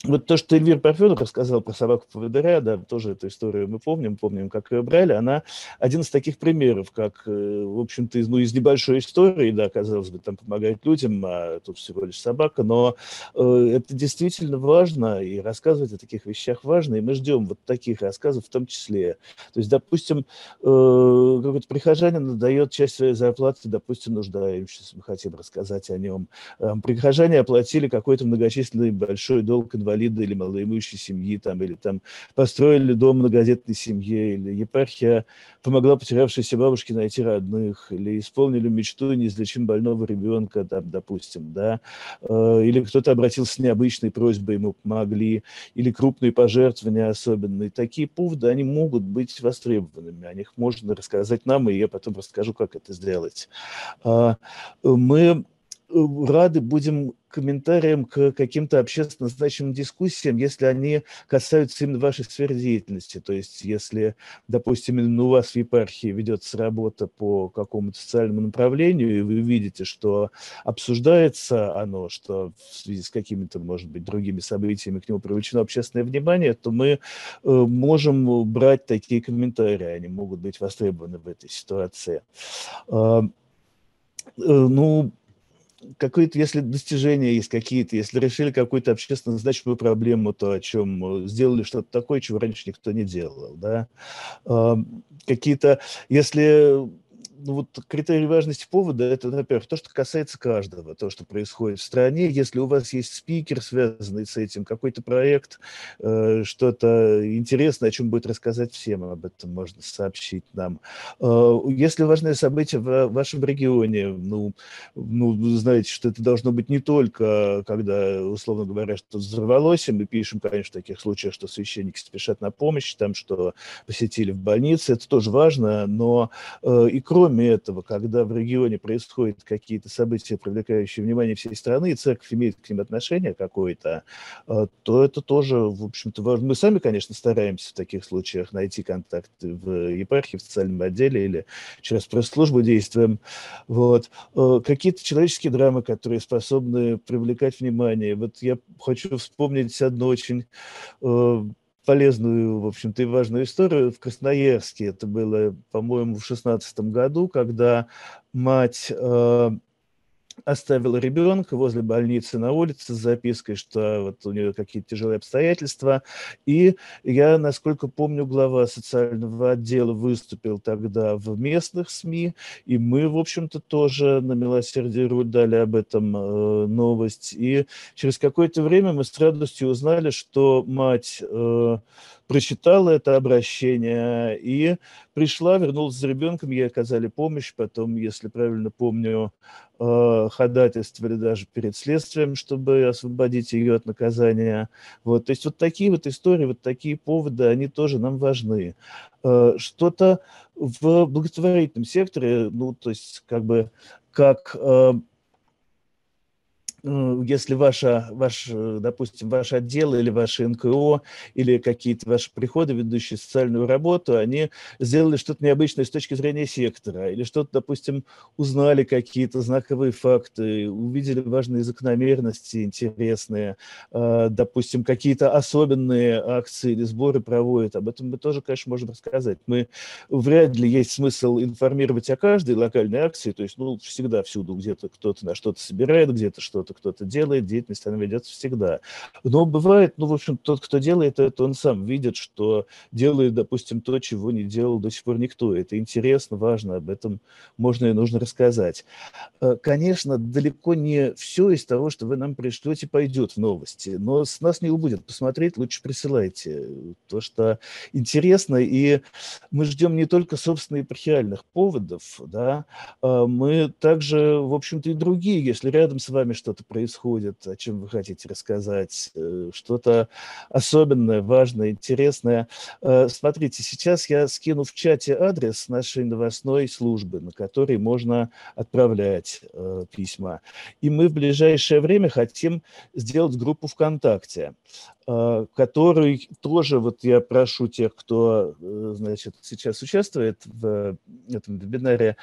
Вот то, что Эльвир Парфенов рассказал про собаку поводыря, да, тоже эту историю мы помним, помним, как ее брали, она один из таких примеров, как, э, в общем-то, из, ну, из небольшой истории, да, казалось бы, там помогает людям, а тут всего лишь собака, но э, это действительно важно, и рассказывать о таких вещах важно, и мы ждем вот таких рассказов в том числе. То есть, допустим, э, какой-то прихожанин дает часть своей зарплаты, допустим, нуждающимся, мы хотим рассказать о нем. Э, прихожане оплатили какой-то многочисленный большой долг инвалидов, инвалида или малоимущей семьи, там, или там построили дом многодетной семье, или епархия помогла потерявшейся бабушке найти родных, или исполнили мечту неизлечим больного ребенка, там, допустим, да, э, или кто-то обратился с необычной просьбой, ему помогли, или крупные пожертвования особенные. Такие поводы, они могут быть востребованными, о них можно рассказать нам, и я потом расскажу, как это сделать. А, мы э, рады будем комментариям к каким-то общественно значимым дискуссиям, если они касаются именно вашей сферы деятельности. То есть, если, допустим, именно у вас в епархии ведется работа по какому-то социальному направлению, и вы видите, что обсуждается оно, что в связи с какими-то, может быть, другими событиями к нему привлечено общественное внимание, то мы э, можем брать такие комментарии, они могут быть востребованы в этой ситуации. А, э, ну, какое-то, если достижения есть какие-то, если решили какую-то общественно значимую проблему, то о чем э, сделали что-то такое, чего раньше никто не делал, да, какие-то, если ну, вот критерий важности повода – это, во-первых, то, что касается каждого, то, что происходит в стране. Если у вас есть спикер, связанный с этим, какой-то проект, э, что-то интересное, о чем будет рассказать всем, об этом можно сообщить нам. Э, если важное событие в вашем регионе, ну, ну, знаете, что это должно быть не только, когда, условно говоря, что взорвалось, и мы пишем, конечно, в таких случаях, что священники спешат на помощь, там, что посетили в больнице, это тоже важно, но э, и кроме кроме этого, когда в регионе происходят какие-то события, привлекающие внимание всей страны, и церковь имеет к ним отношение какое-то, э, то это тоже, в общем-то, важно. Мы сами, конечно, стараемся в таких случаях найти контакты в епархии, в социальном отделе или через пресс-службу действуем. Вот. Э, какие-то человеческие драмы, которые способны привлекать внимание. Вот я хочу вспомнить одну очень э, полезную, в общем-то, и важную историю в Красноярске. Это было, по-моему, в шестнадцатом году, когда мать э, оставила ребенка возле больницы на улице с запиской, что вот у нее какие-то тяжелые обстоятельства. И я, насколько помню, глава социального отдела выступил тогда в местных СМИ, и мы, в общем-то, тоже на милосердие руль дали об этом э, новость. И через какое-то время мы с радостью узнали, что мать э, прочитала это обращение и пришла, вернулась за ребенком, ей оказали помощь, потом, если правильно помню, э, ходатайствовали даже перед следствием, чтобы освободить ее от наказания. Вот, то есть вот такие вот истории, вот такие поводы, они тоже нам важны. Э, что-то в благотворительном секторе, ну, то есть как бы как э, если ваша, ваш, э, допустим, ваш отдел или ваше НКО или какие-то ваши приходы, ведущие социальную работу, они сделали что-то необычное с точки зрения сектора, или что-то, допустим, узнали какие-то знаковые факты, увидели важные закономерности интересные, а, допустим, какие-то особенные акции или сборы проводят, об этом мы тоже, конечно, можем рассказать. Мы вряд ли есть смысл информировать о каждой локальной акции, то есть, ну, всегда всюду где-то кто-то на что-то собирает, где-то что-то кто-то делает, деятельность она ведется всегда. Но бывает, ну, в общем, тот, кто делает это, он сам видит, что делает, допустим, то, чего не делал до сих пор никто. Это интересно, важно, об этом можно и нужно рассказать. Э, конечно, далеко не все из того, что вы нам пришлете, пойдет в новости, но с нас не убудет. Посмотреть лучше присылайте. То, что интересно, и мы ждем не только, собственно, епархиальных поводов, да, а мы также, в общем-то, и другие, если рядом с вами что-то происходит, о чем вы хотите рассказать, э, что-то особенное, важное, интересное. Э, смотрите, сейчас я скину в чате адрес нашей новостной службы, на который можно отправлять э, письма. И мы в ближайшее время хотим сделать группу ВКонтакте. Который тоже, вот я прошу тех, кто, значит, сейчас участвует в этом вебинаре,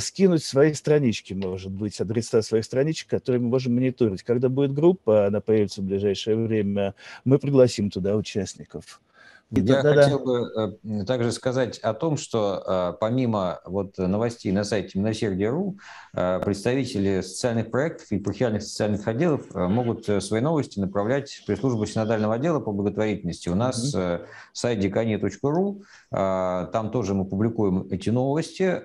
скинуть свои странички, может быть, адреса своих страничек, которые мы можем мониторить. Когда будет группа, она появится в ближайшее время, мы пригласим туда участников. Я да, хотел бы э, также сказать о том, что э, помимо вот новостей на сайте Миносердия.ру, э, представители социальных проектов и епархиальных социальных отделов могут свои новости направлять в пресс-службу синодального отдела по благотворительности. У нас mm-hmm. сайт дикане.ру, там тоже мы публикуем эти новости.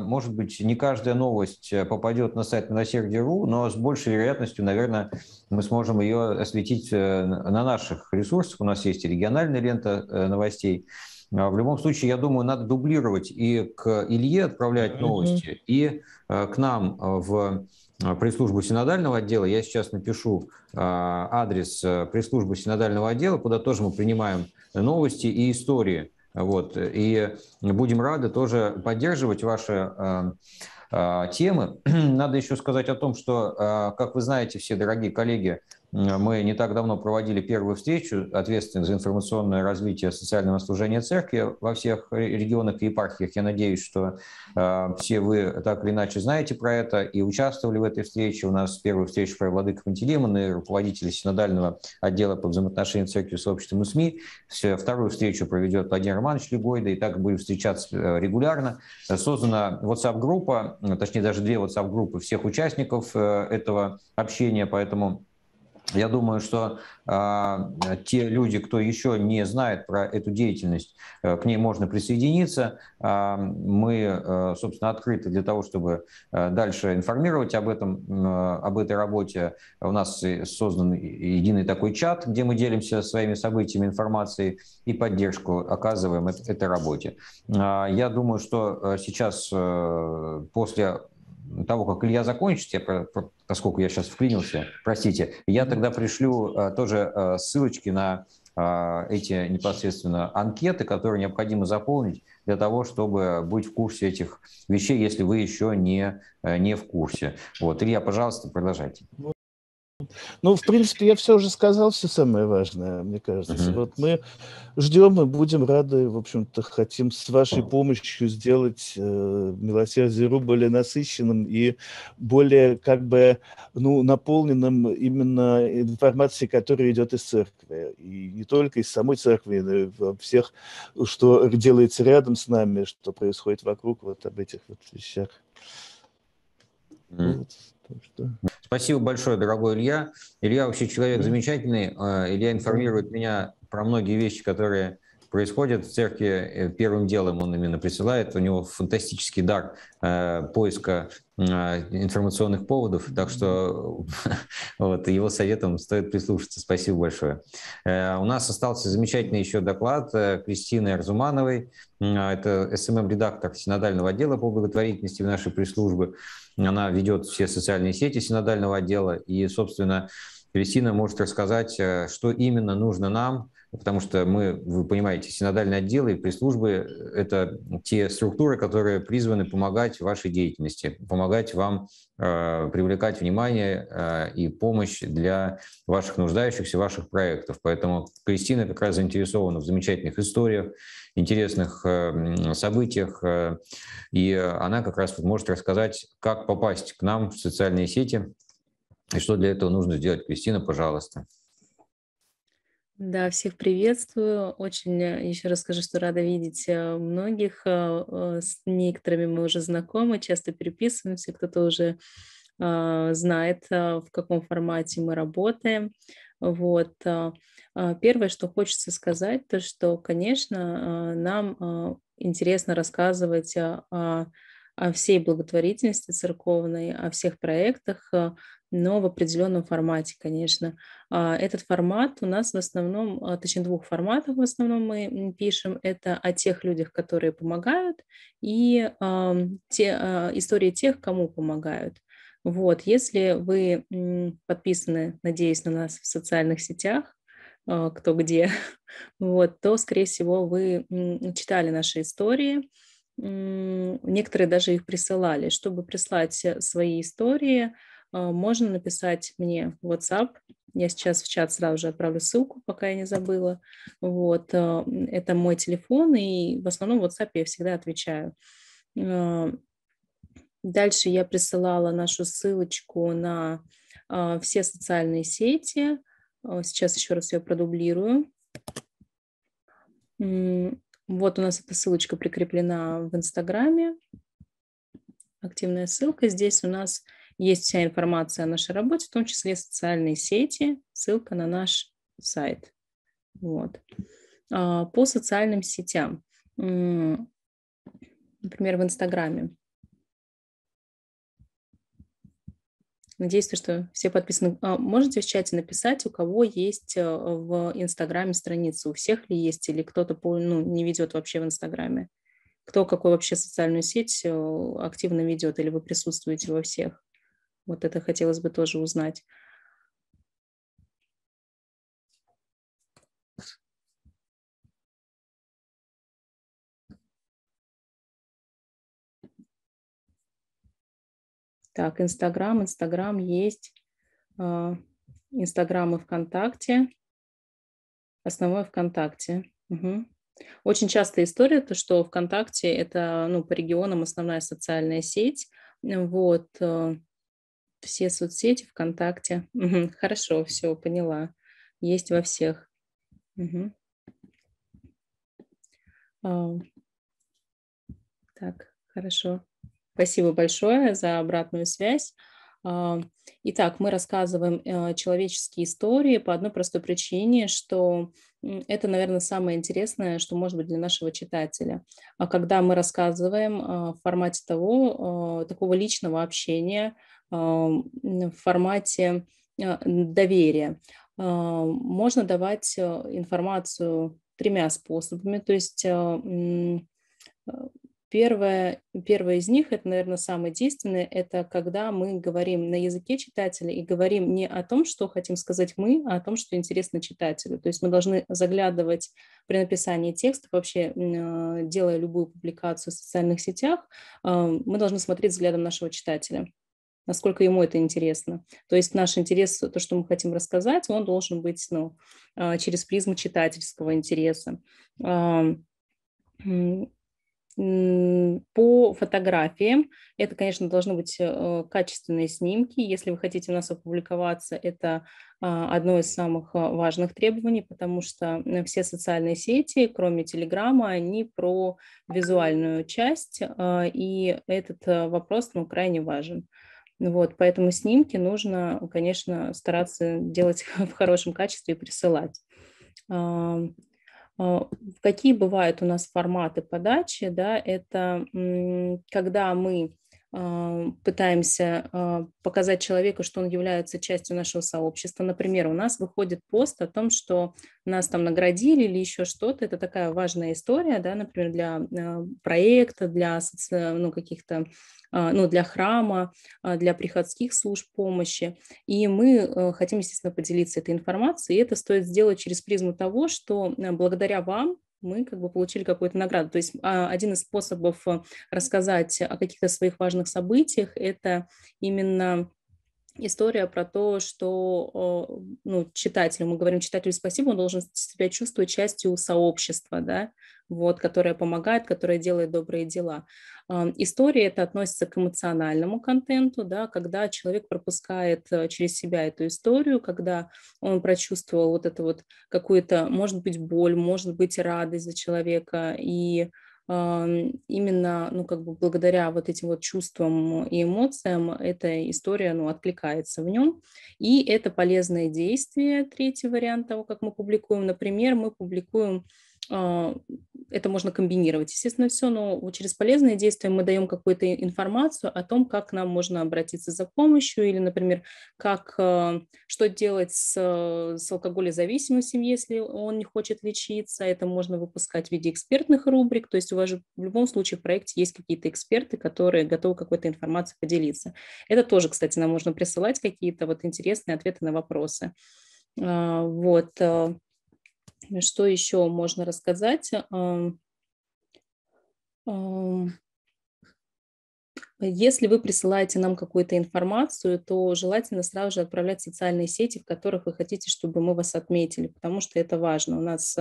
Может быть, не каждая новость попадет на сайт Миносердия.ру, но с большей вероятностью, наверное, мы сможем ее осветить на наших ресурсах. У нас есть региональная лента Э, новостей. А, в любом случае, я думаю, надо дублировать и к Илье отправлять новости, и э, к нам в э, пресс-службу синодального отдела. Я сейчас напишу адрес пресс-службы синодального отдела, куда тоже мы принимаем новости и истории. Вот. И будем рады тоже поддерживать ваши темы. Надо еще сказать о том, что, как вы знаете, все дорогие коллеги, мы не так давно проводили первую встречу, ответственную за информационное развитие социального служения церкви во всех регионах и епархиях. Я надеюсь, что э, все вы так или иначе знаете про это и участвовали в этой встрече. У нас первую встречу провел Владыка Пантелеймон и руководители синодального отдела по взаимоотношениям церкви с обществом и СМИ. Вторую встречу проведет Владимир Романович Легойда, и так будем встречаться э, регулярно. Создана WhatsApp-группа, точнее даже две WhatsApp-группы всех участников э, этого общения, поэтому я думаю, что э, те люди, кто еще не знает про эту деятельность, э, к ней можно присоединиться. Э, мы, э, собственно, открыты для того, чтобы э, дальше информировать об этом, э, об этой работе. У нас создан единый такой чат, где мы делимся своими событиями, информацией и поддержку оказываем этой работе. Э, я думаю, что сейчас э, после того, как Илья закончит, я, поскольку я сейчас вклинился, простите, я тогда пришлю э, тоже э, ссылочки на э, эти непосредственно анкеты, которые необходимо заполнить для того, чтобы быть в курсе этих вещей, если вы еще не, не в курсе. Вот, Илья, пожалуйста, продолжайте. Ну, в принципе, я все уже сказал, все самое важное, мне кажется. Uh-huh. Вот мы ждем и будем рады, в общем-то, хотим с вашей помощью сделать э, милосердие.ру более насыщенным и более, как бы, ну, наполненным именно информацией, которая идет из церкви. И не только из самой церкви, но и всех, что делается рядом с нами, что происходит вокруг, вот об этих вот вещах. Mm. Вот. Что... Спасибо большое, дорогой Илья. Илья вообще человек замечательный. А, Илья информирует меня про многие вещи, которые происходят в церкви. Э, первым делом он именно присылает. У него фантастический дар э, поиска э, информационных поводов, так что вот, его советам стоит прислушаться. Спасибо большое. Э, у нас остался замечательный еще доклад э, Кристины Арзумановой. Это SMM -редактор синодального отдела по благотворительности в нашей пресс-службе. Она ведет все социальные сети синодального отдела. И, собственно, Кристина может рассказать, э, что именно нужно нам, потому что мы, вы понимаете, синодальные отделы и пресс-службы – это те структуры, которые призваны помогать вашей деятельности, помогать вам э, привлекать внимание э, и помощь для ваших нуждающихся, ваших проектов. Поэтому Кристина как раз заинтересована в замечательных историях, интересных э, событиях, э, и она как раз может рассказать, как попасть к нам в социальные сети и что для этого нужно сделать. Кристина, пожалуйста. Да, всех приветствую. Очень э, еще раз скажу, что рада видеть многих. С некоторыми мы уже знакомы, часто переписываемся, кто-то уже знает, в каком формате мы работаем. Вот. Первое, что хочется сказать, то что, конечно, нам интересно рассказывать о, о всей благотворительности церковной, о всех проектах, но в определенном формате, конечно. А, этот формат у нас в основном, а, точнее двух форматов в основном мы пишем. Это о тех людях, которые помогают, и те, а, истории тех, кому помогают. Вот, если вы подписаны, надеюсь, на нас в социальных сетях, кто где, вот, то, скорее всего, вы читали наши истории, некоторые даже их присылали. Чтобы прислать э, свои истории, можно написать мне WhatsApp. Я сейчас в чат сразу же отправлю ссылку, пока я не забыла. Вот. А, это мой телефон, и в основном в WhatsApp я всегда отвечаю. А, дальше я присылала нашу ссылочку на все социальные сети. Сейчас еще раз ее продублирую. Вот у нас эта ссылочка прикреплена в Инстаграме. Активная ссылка. Здесь у нас есть вся информация о нашей работе, в том числе социальные сети, ссылка на наш сайт. Вот. А, по социальным сетям, например, в Инстаграме. Надеюсь, что все подписаны. А, можете в чате написать, у кого есть э, в Инстаграме страница, у всех ли есть, или кто-то ну, не ведет вообще в Инстаграме? Кто какую вообще социальную сеть э, активно ведет, или вы присутствуете во всех? Вот это хотелось бы тоже узнать. Так, Инстаграм, Инстаграм есть, а, Инстаграм и ВКонтакте, основной ВКонтакте. Угу. Очень частая история, то, что ВКонтакте это ну, по регионам основная социальная сеть. Вот, э, все соцсети, ВКонтакте. Угу, хорошо, все, поняла. Есть во всех. Угу. А, так, хорошо. Спасибо большое за обратную связь. А, итак, мы рассказываем э, человеческие истории по одной простой причине, что это, наверное, самое интересное, что может быть для нашего читателя. А когда мы рассказываем а, в формате того, такого личного общения, в формате а, доверия. А, можно давать э, информацию тремя способами. То есть а, Первое, первое из них, это, наверное, самое действенное, это когда мы говорим на языке читателя и говорим не о том, что хотим сказать мы, а о том, что интересно читателю. То есть мы должны заглядывать при написании текста, вообще делая любую публикацию в социальных сетях, мы должны смотреть взглядом нашего читателя насколько ему это интересно. То есть наш интерес, то, что мы хотим рассказать, он должен быть ну, а, через призму читательского интереса. По фотографиям, это, конечно, должны быть э, качественные снимки. Если вы хотите у нас опубликоваться, это а, одно из самых а, важных требований, потому что все социальные сети, кроме Телеграма, они про визуальную часть, и этот э, вопрос ну, крайне важен. Вот, поэтому снимки нужно, конечно, стараться делать в хорошем качестве и присылать. А, какие бывают у нас форматы подачи? Да, это когда мы пытаемся а, показать человеку, что он является частью нашего сообщества. Например, у нас выходит пост о том, что нас там наградили или еще что-то. Это такая важная история, да, например, для проекта, для ну, каких-то а, ну, для храма, а, для приходских служб помощи. И мы хотим, естественно, поделиться этой информацией. И это стоит сделать через призму того, что благодаря вам мы как бы получили какую-то награду. То есть а, один из способов э, рассказать о каких-то своих важных событиях – это именно история про то, что ну, читателю, мы говорим читателю спасибо, он должен себя чувствовать частью сообщества, да, вот, которое помогает, которое делает добрые дела. История это относится к эмоциональному контенту, да, когда человек пропускает э, через себя эту историю, когда он прочувствовал вот это вот какую-то, может быть, боль, может быть, радость за человека, и именно, ну, как бы благодаря вот этим вот чувствам и эмоциям эта история, ну, откликается в нем. И это полезное действие, третий вариант того, как мы публикуем. Например, мы публикуем это можно комбинировать, естественно, все, но через полезные действия мы даем какую-то информацию о том, как нам можно обратиться за помощью или, например, как, а, что делать с, с алкоголезависимостью, если он не хочет лечиться. Это можно выпускать в виде экспертных рубрик, то есть у вас же в любом случае в проекте есть какие-то эксперты, которые готовы какой-то информацией поделиться. Это тоже, кстати, нам можно присылать какие-то вот интересные ответы на вопросы. А, вот. Что еще можно рассказать? Если вы присылаете нам какую-то информацию, то желательно сразу же отправлять в социальные сети, в которых вы хотите, чтобы мы вас отметили, потому что это важно. У нас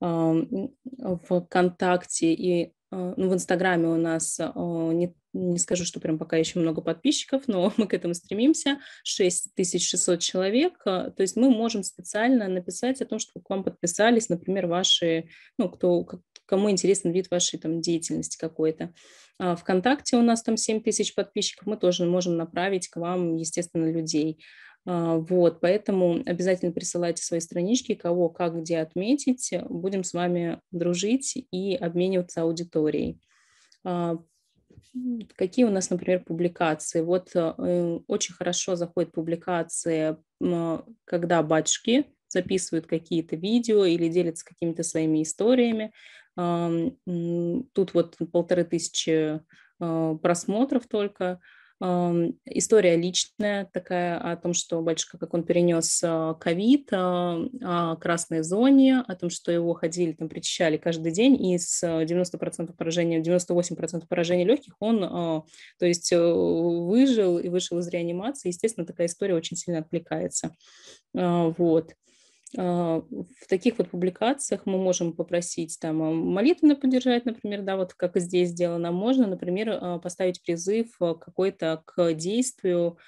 в ВКонтакте и а, ну, в Инстаграме у нас не, не скажу, что прям пока еще много подписчиков, но мы к этому стремимся, 6600 человек, а, то есть мы можем специально написать о том, что к вам подписались, например, ваши, ну, кто, кому интересен вид вашей там деятельности какой-то. А ВКонтакте у нас там 7 тысяч подписчиков, мы тоже можем направить к вам, естественно, людей. А, вот, поэтому обязательно присылайте свои странички, кого как где отметить. Будем с вами дружить и обмениваться аудиторией. А, какие у нас, например, публикации? Вот э, очень хорошо заходят публикации, когда батюшки записывают какие-то видео или делятся какими-то своими историями. Тут вот полторы тысячи а, просмотров только. История личная такая о том, что батюшка, как он перенес а, ковид, а, о красной зоне, о том, что его ходили, там, причащали каждый день, и с 90% поражения, 98% поражения легких он, то есть, э, выжил и вышел из реанимации. Естественно, такая история очень сильно откликается. Вот. А, в таких вот публикациях мы можем попросить там молитвенно поддержать, например, да, вот как здесь сделано. Можно, например, а, поставить призыв а, какой-то к действию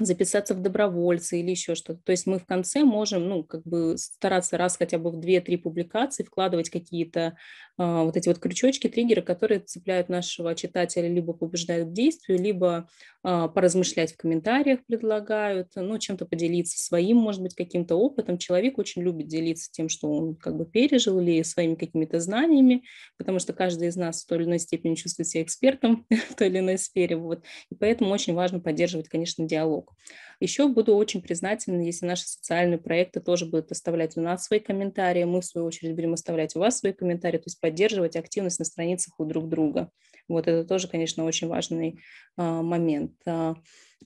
записаться в добровольцы или еще что-то. То есть мы в конце можем, ну, как бы стараться раз хотя бы в 2-3 публикации вкладывать какие-то а, вот эти вот крючочки, триггеры, которые цепляют нашего читателя, либо побуждают к действию, либо а, поразмышлять в комментариях предлагают, ну, чем-то поделиться своим, может быть, каким-то опытом. Человек очень любит делиться тем, что он как бы пережил или своими какими-то знаниями, потому что каждый из нас в той или иной степени чувствует себя экспертом в той или иной сфере, вот. И поэтому очень важно поддерживать, конечно, диалог. Еще буду очень признательна, если наши социальные проекты тоже будут оставлять у нас свои комментарии, мы, в свою очередь, будем оставлять у вас свои комментарии, то есть поддерживать активность на страницах у друг друга. Вот это тоже, конечно, очень важный а, момент. А,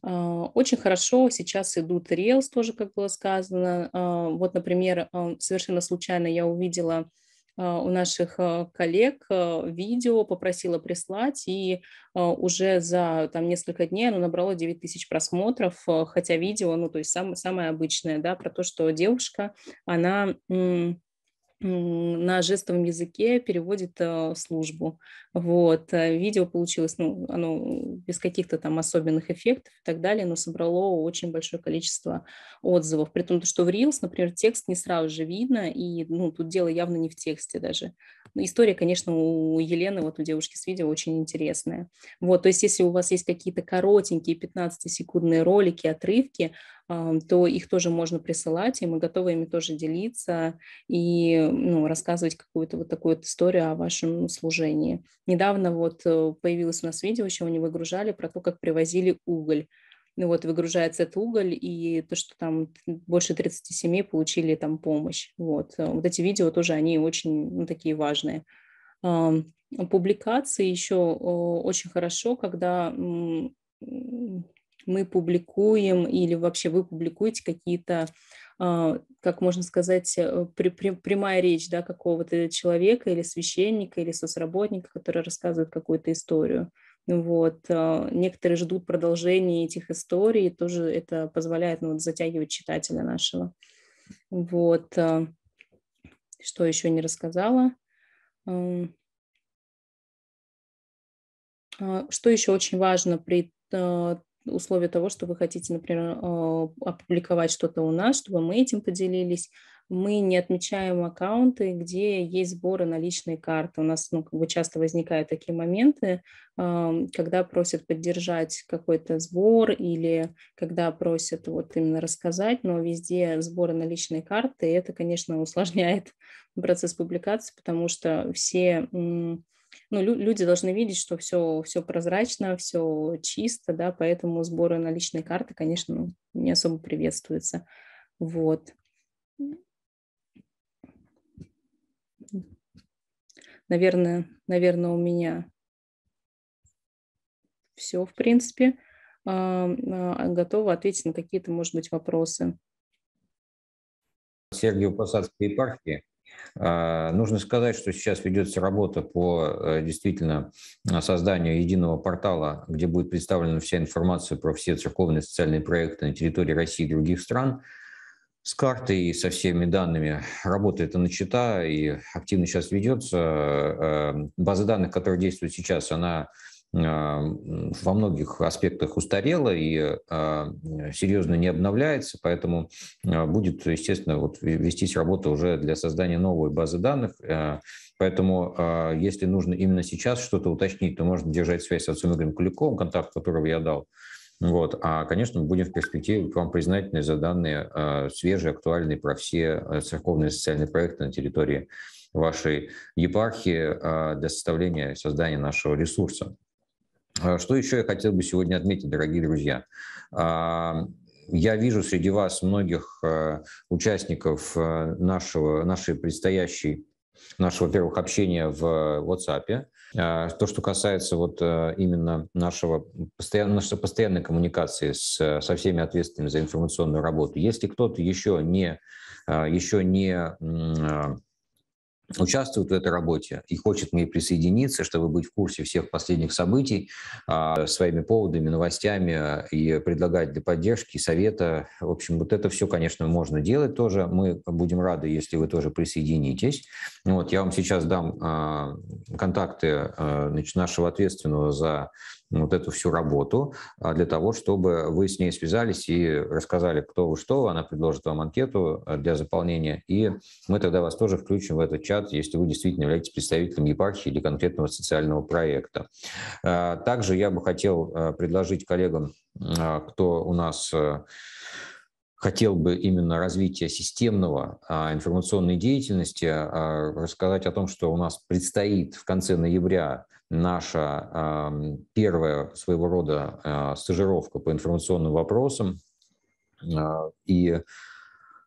а, очень хорошо сейчас идут Reels, тоже, как было сказано. А, вот, например, а, совершенно случайно я увидела а, у наших а, коллег видео, попросила прислать, и уже за там, несколько дней оно набрало 9 тысяч просмотров, хотя видео, ну, то есть сам, самое обычное, да, про то, что девушка, она на жестовом языке переводит службу. Вот. Э, видео получилось, ну, оно без каких-то там особенных эффектов и так далее, но собрало очень большое количество отзывов. При том, что в Reels, например, текст не сразу же видно, и, ну, тут дело явно не в тексте даже. История, конечно, у Елены, вот у девушки с видео, очень интересная. Вот, то есть если у вас есть какие-то коротенькие 15-секундные ролики, отрывки, то их тоже можно присылать, и мы готовы ими тоже делиться и ну, рассказывать какую-то вот такую вот историю о вашем служении. Недавно вот э, появилось у нас видео, еще они выгружали про то, как привозили уголь. Ну вот выгружается этот уголь, и то, что там больше 30 семей получили там помощь. Вот, э, вот эти видео тоже, они очень ну, такие важные. Публикации еще очень хорошо, когда мы публикуем или вообще вы публикуете какие-то, как можно сказать, э, прямая речь да, какого-то человека или священника или соцработника, который рассказывает какую-то историю. Вот. А, некоторые ждут продолжения этих историй, тоже это позволяет ну, вот, затягивать читателя нашего. Вот. А, что еще не рассказала? Что еще очень важно при условие того, что вы хотите, например, опубликовать что-то у нас, чтобы мы этим поделились. мы не отмечаем аккаунты, где есть сборы наличной карты. У нас ну, как бы часто возникают такие моменты, когда просят поддержать какой-то сбор или когда просят вот именно рассказать, но везде сборы наличной карты, и это, конечно, усложняет процесс публикации, потому что все ну, люди должны видеть, что все, все прозрачно, все чисто, да, поэтому сборы наличной карты, конечно, ну, не особо приветствуются. Вот. Наверное, наверное, у меня все, в принципе. А, готова ответить на какие-то, может быть, вопросы. Сергию Посадской епархии. А, нужно сказать, что сейчас ведется работа по э, действительно созданию единого портала, где будет представлена вся информация про все церковные социальные проекты на территории России и других стран с картой и со всеми данными. Работа эта начата и активно сейчас ведется. Э, база данных, которая действует сейчас, она а, во многих аспектах устарела и а, серьезно не обновляется, поэтому а, будет, естественно, вот вестись работа уже для создания новой базы данных. Поэтому, если нужно именно сейчас что-то уточнить, то можно держать связь с отцом Игорем Куликовым, контакт которого я дал. Вот. А, конечно, мы будем в перспективе вам признательны за данные свежие, актуальные про все церковные социальные проекты на территории вашей епархии для составления и создания нашего ресурса. А что еще я хотел бы сегодня отметить, дорогие друзья? А, я вижу среди вас многих а, участников нашего, нашей предстоящей, нашего, во-первых, общения в WhatsApp. То, что касается вот именно нашего постоянно, нашей постоянной коммуникации с, со всеми ответственными за информационную работу. Если кто-то еще не, еще не участвует в этой работе и хочет к ней присоединиться, чтобы быть в курсе всех последних событий, а, своими поводами, новостями а, и предлагать для поддержки, совета. В общем, вот это все, конечно, можно делать тоже. Мы будем рады, если вы тоже присоединитесь. Вот, я вам сейчас дам а, контакты значит, нашего ответственного за вот эту всю работу а, для того, чтобы вы с ней связались и рассказали, кто вы, что. Она предложит вам анкету а, для заполнения, и мы тогда вас тоже включим в этот чат, если вы действительно являетесь представителем епархии или конкретного социального проекта. А, также я бы хотел предложить коллегам, кто у нас хотел бы именно развития системного информационной деятельности, рассказать о том, что у нас предстоит в конце ноября наша первая своего рода а, стажировка по информационным вопросам. А, и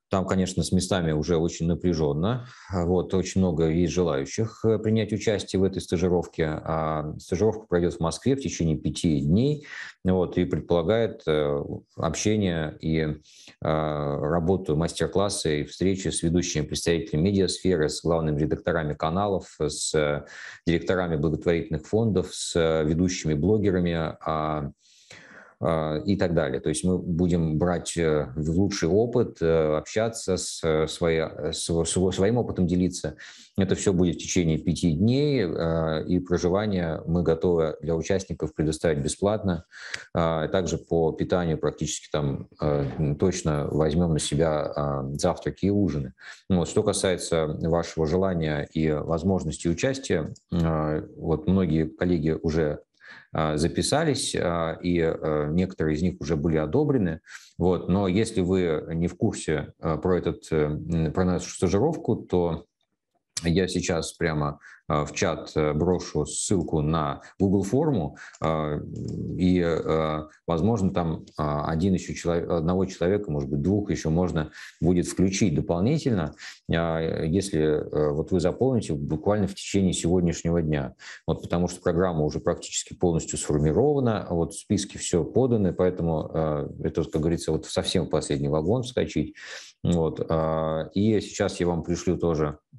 там, конечно, с местами уже очень напряженно. Вот, очень много есть желающих э, принять участие в этой стажировке. А стажировка пройдет в Москве в течение пяти дней вот, и предполагает э, общение и э, работу, мастер-классы и встречи с ведущими представителями медиасферы, с главными редакторами каналов, с директорами благотворительных фондов, с ведущими блогерами, а а, и так далее. То есть мы будем брать э, лучший опыт, э, общаться с, э, своей, с своим опытом делиться. Это все будет в течение пяти дней, и проживание мы готовы для участников предоставить бесплатно. А, также по питанию практически там точно возьмем на себя а, завтраки и ужины. Вот. Что касается вашего желания и возможности участия, вот многие коллеги уже а, записались, а, и а, некоторые из них уже были одобрены. Вот. Но если вы не в курсе про, этот, э, про нашу стажировку, то я сейчас прямо а, в чат э, брошу ссылку на Google форму, а, и, а, возможно, там один еще человек, одного человека, может быть, двух еще можно будет включить дополнительно, если э, вот вы заполните буквально в течение сегодняшнего дня. Вот потому что программа уже практически полностью сформирована, вот в списке все поданы, поэтому это, как говорится, вот совсем последний вагон вскочить. Вот. И сейчас я вам пришлю тоже а,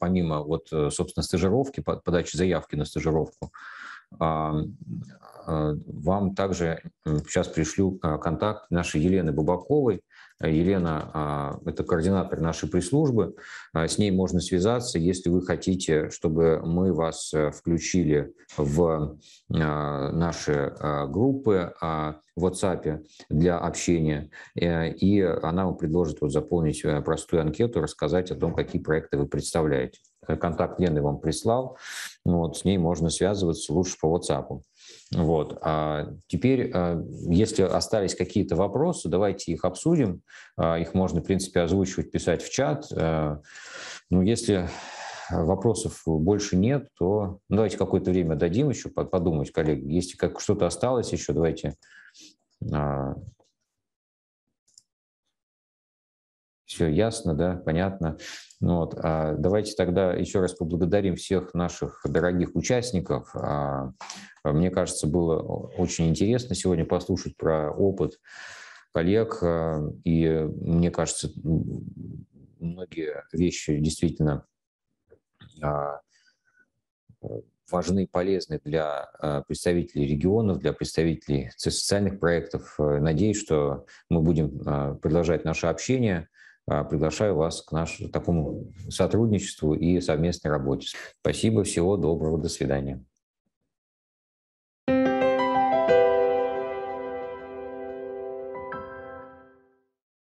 помимо вот, э, собственно, стажировки, подачи заявки на стажировку, а, а, вам также сейчас пришлю контакт нашей Елены Бабаковой, Елена а, – это координатор нашей пресс-службы. А, с ней можно связаться, если вы хотите, чтобы мы вас э, включили в а, наши группы в WhatsApp для общения. Э, и она вам предложит вот заполнить э, простую анкету, рассказать о том, какие проекты вы представляете. Контакт Лены вам прислал. Вот, с ней можно связываться лучше по WhatsApp. Вот. А теперь, а, если остались какие-то вопросы, давайте их обсудим. А, их можно, в принципе, озвучивать, писать в чат. А, ну, если вопросов больше нет, то ну, давайте какое-то время дадим еще подумать, коллеги. Если как что-то осталось еще, давайте все ясно, да, понятно. Ну вот. А давайте тогда еще раз поблагодарим всех наших дорогих участников. А, мне кажется, было очень интересно сегодня послушать про опыт коллег. А, и мне кажется, многие вещи действительно важны и полезны для представителей регионов, для представителей социальных проектов. Надеюсь, что мы будем продолжать наше общение приглашаю вас к нашему такому сотрудничеству и совместной работе. Спасибо, всего доброго, до свидания.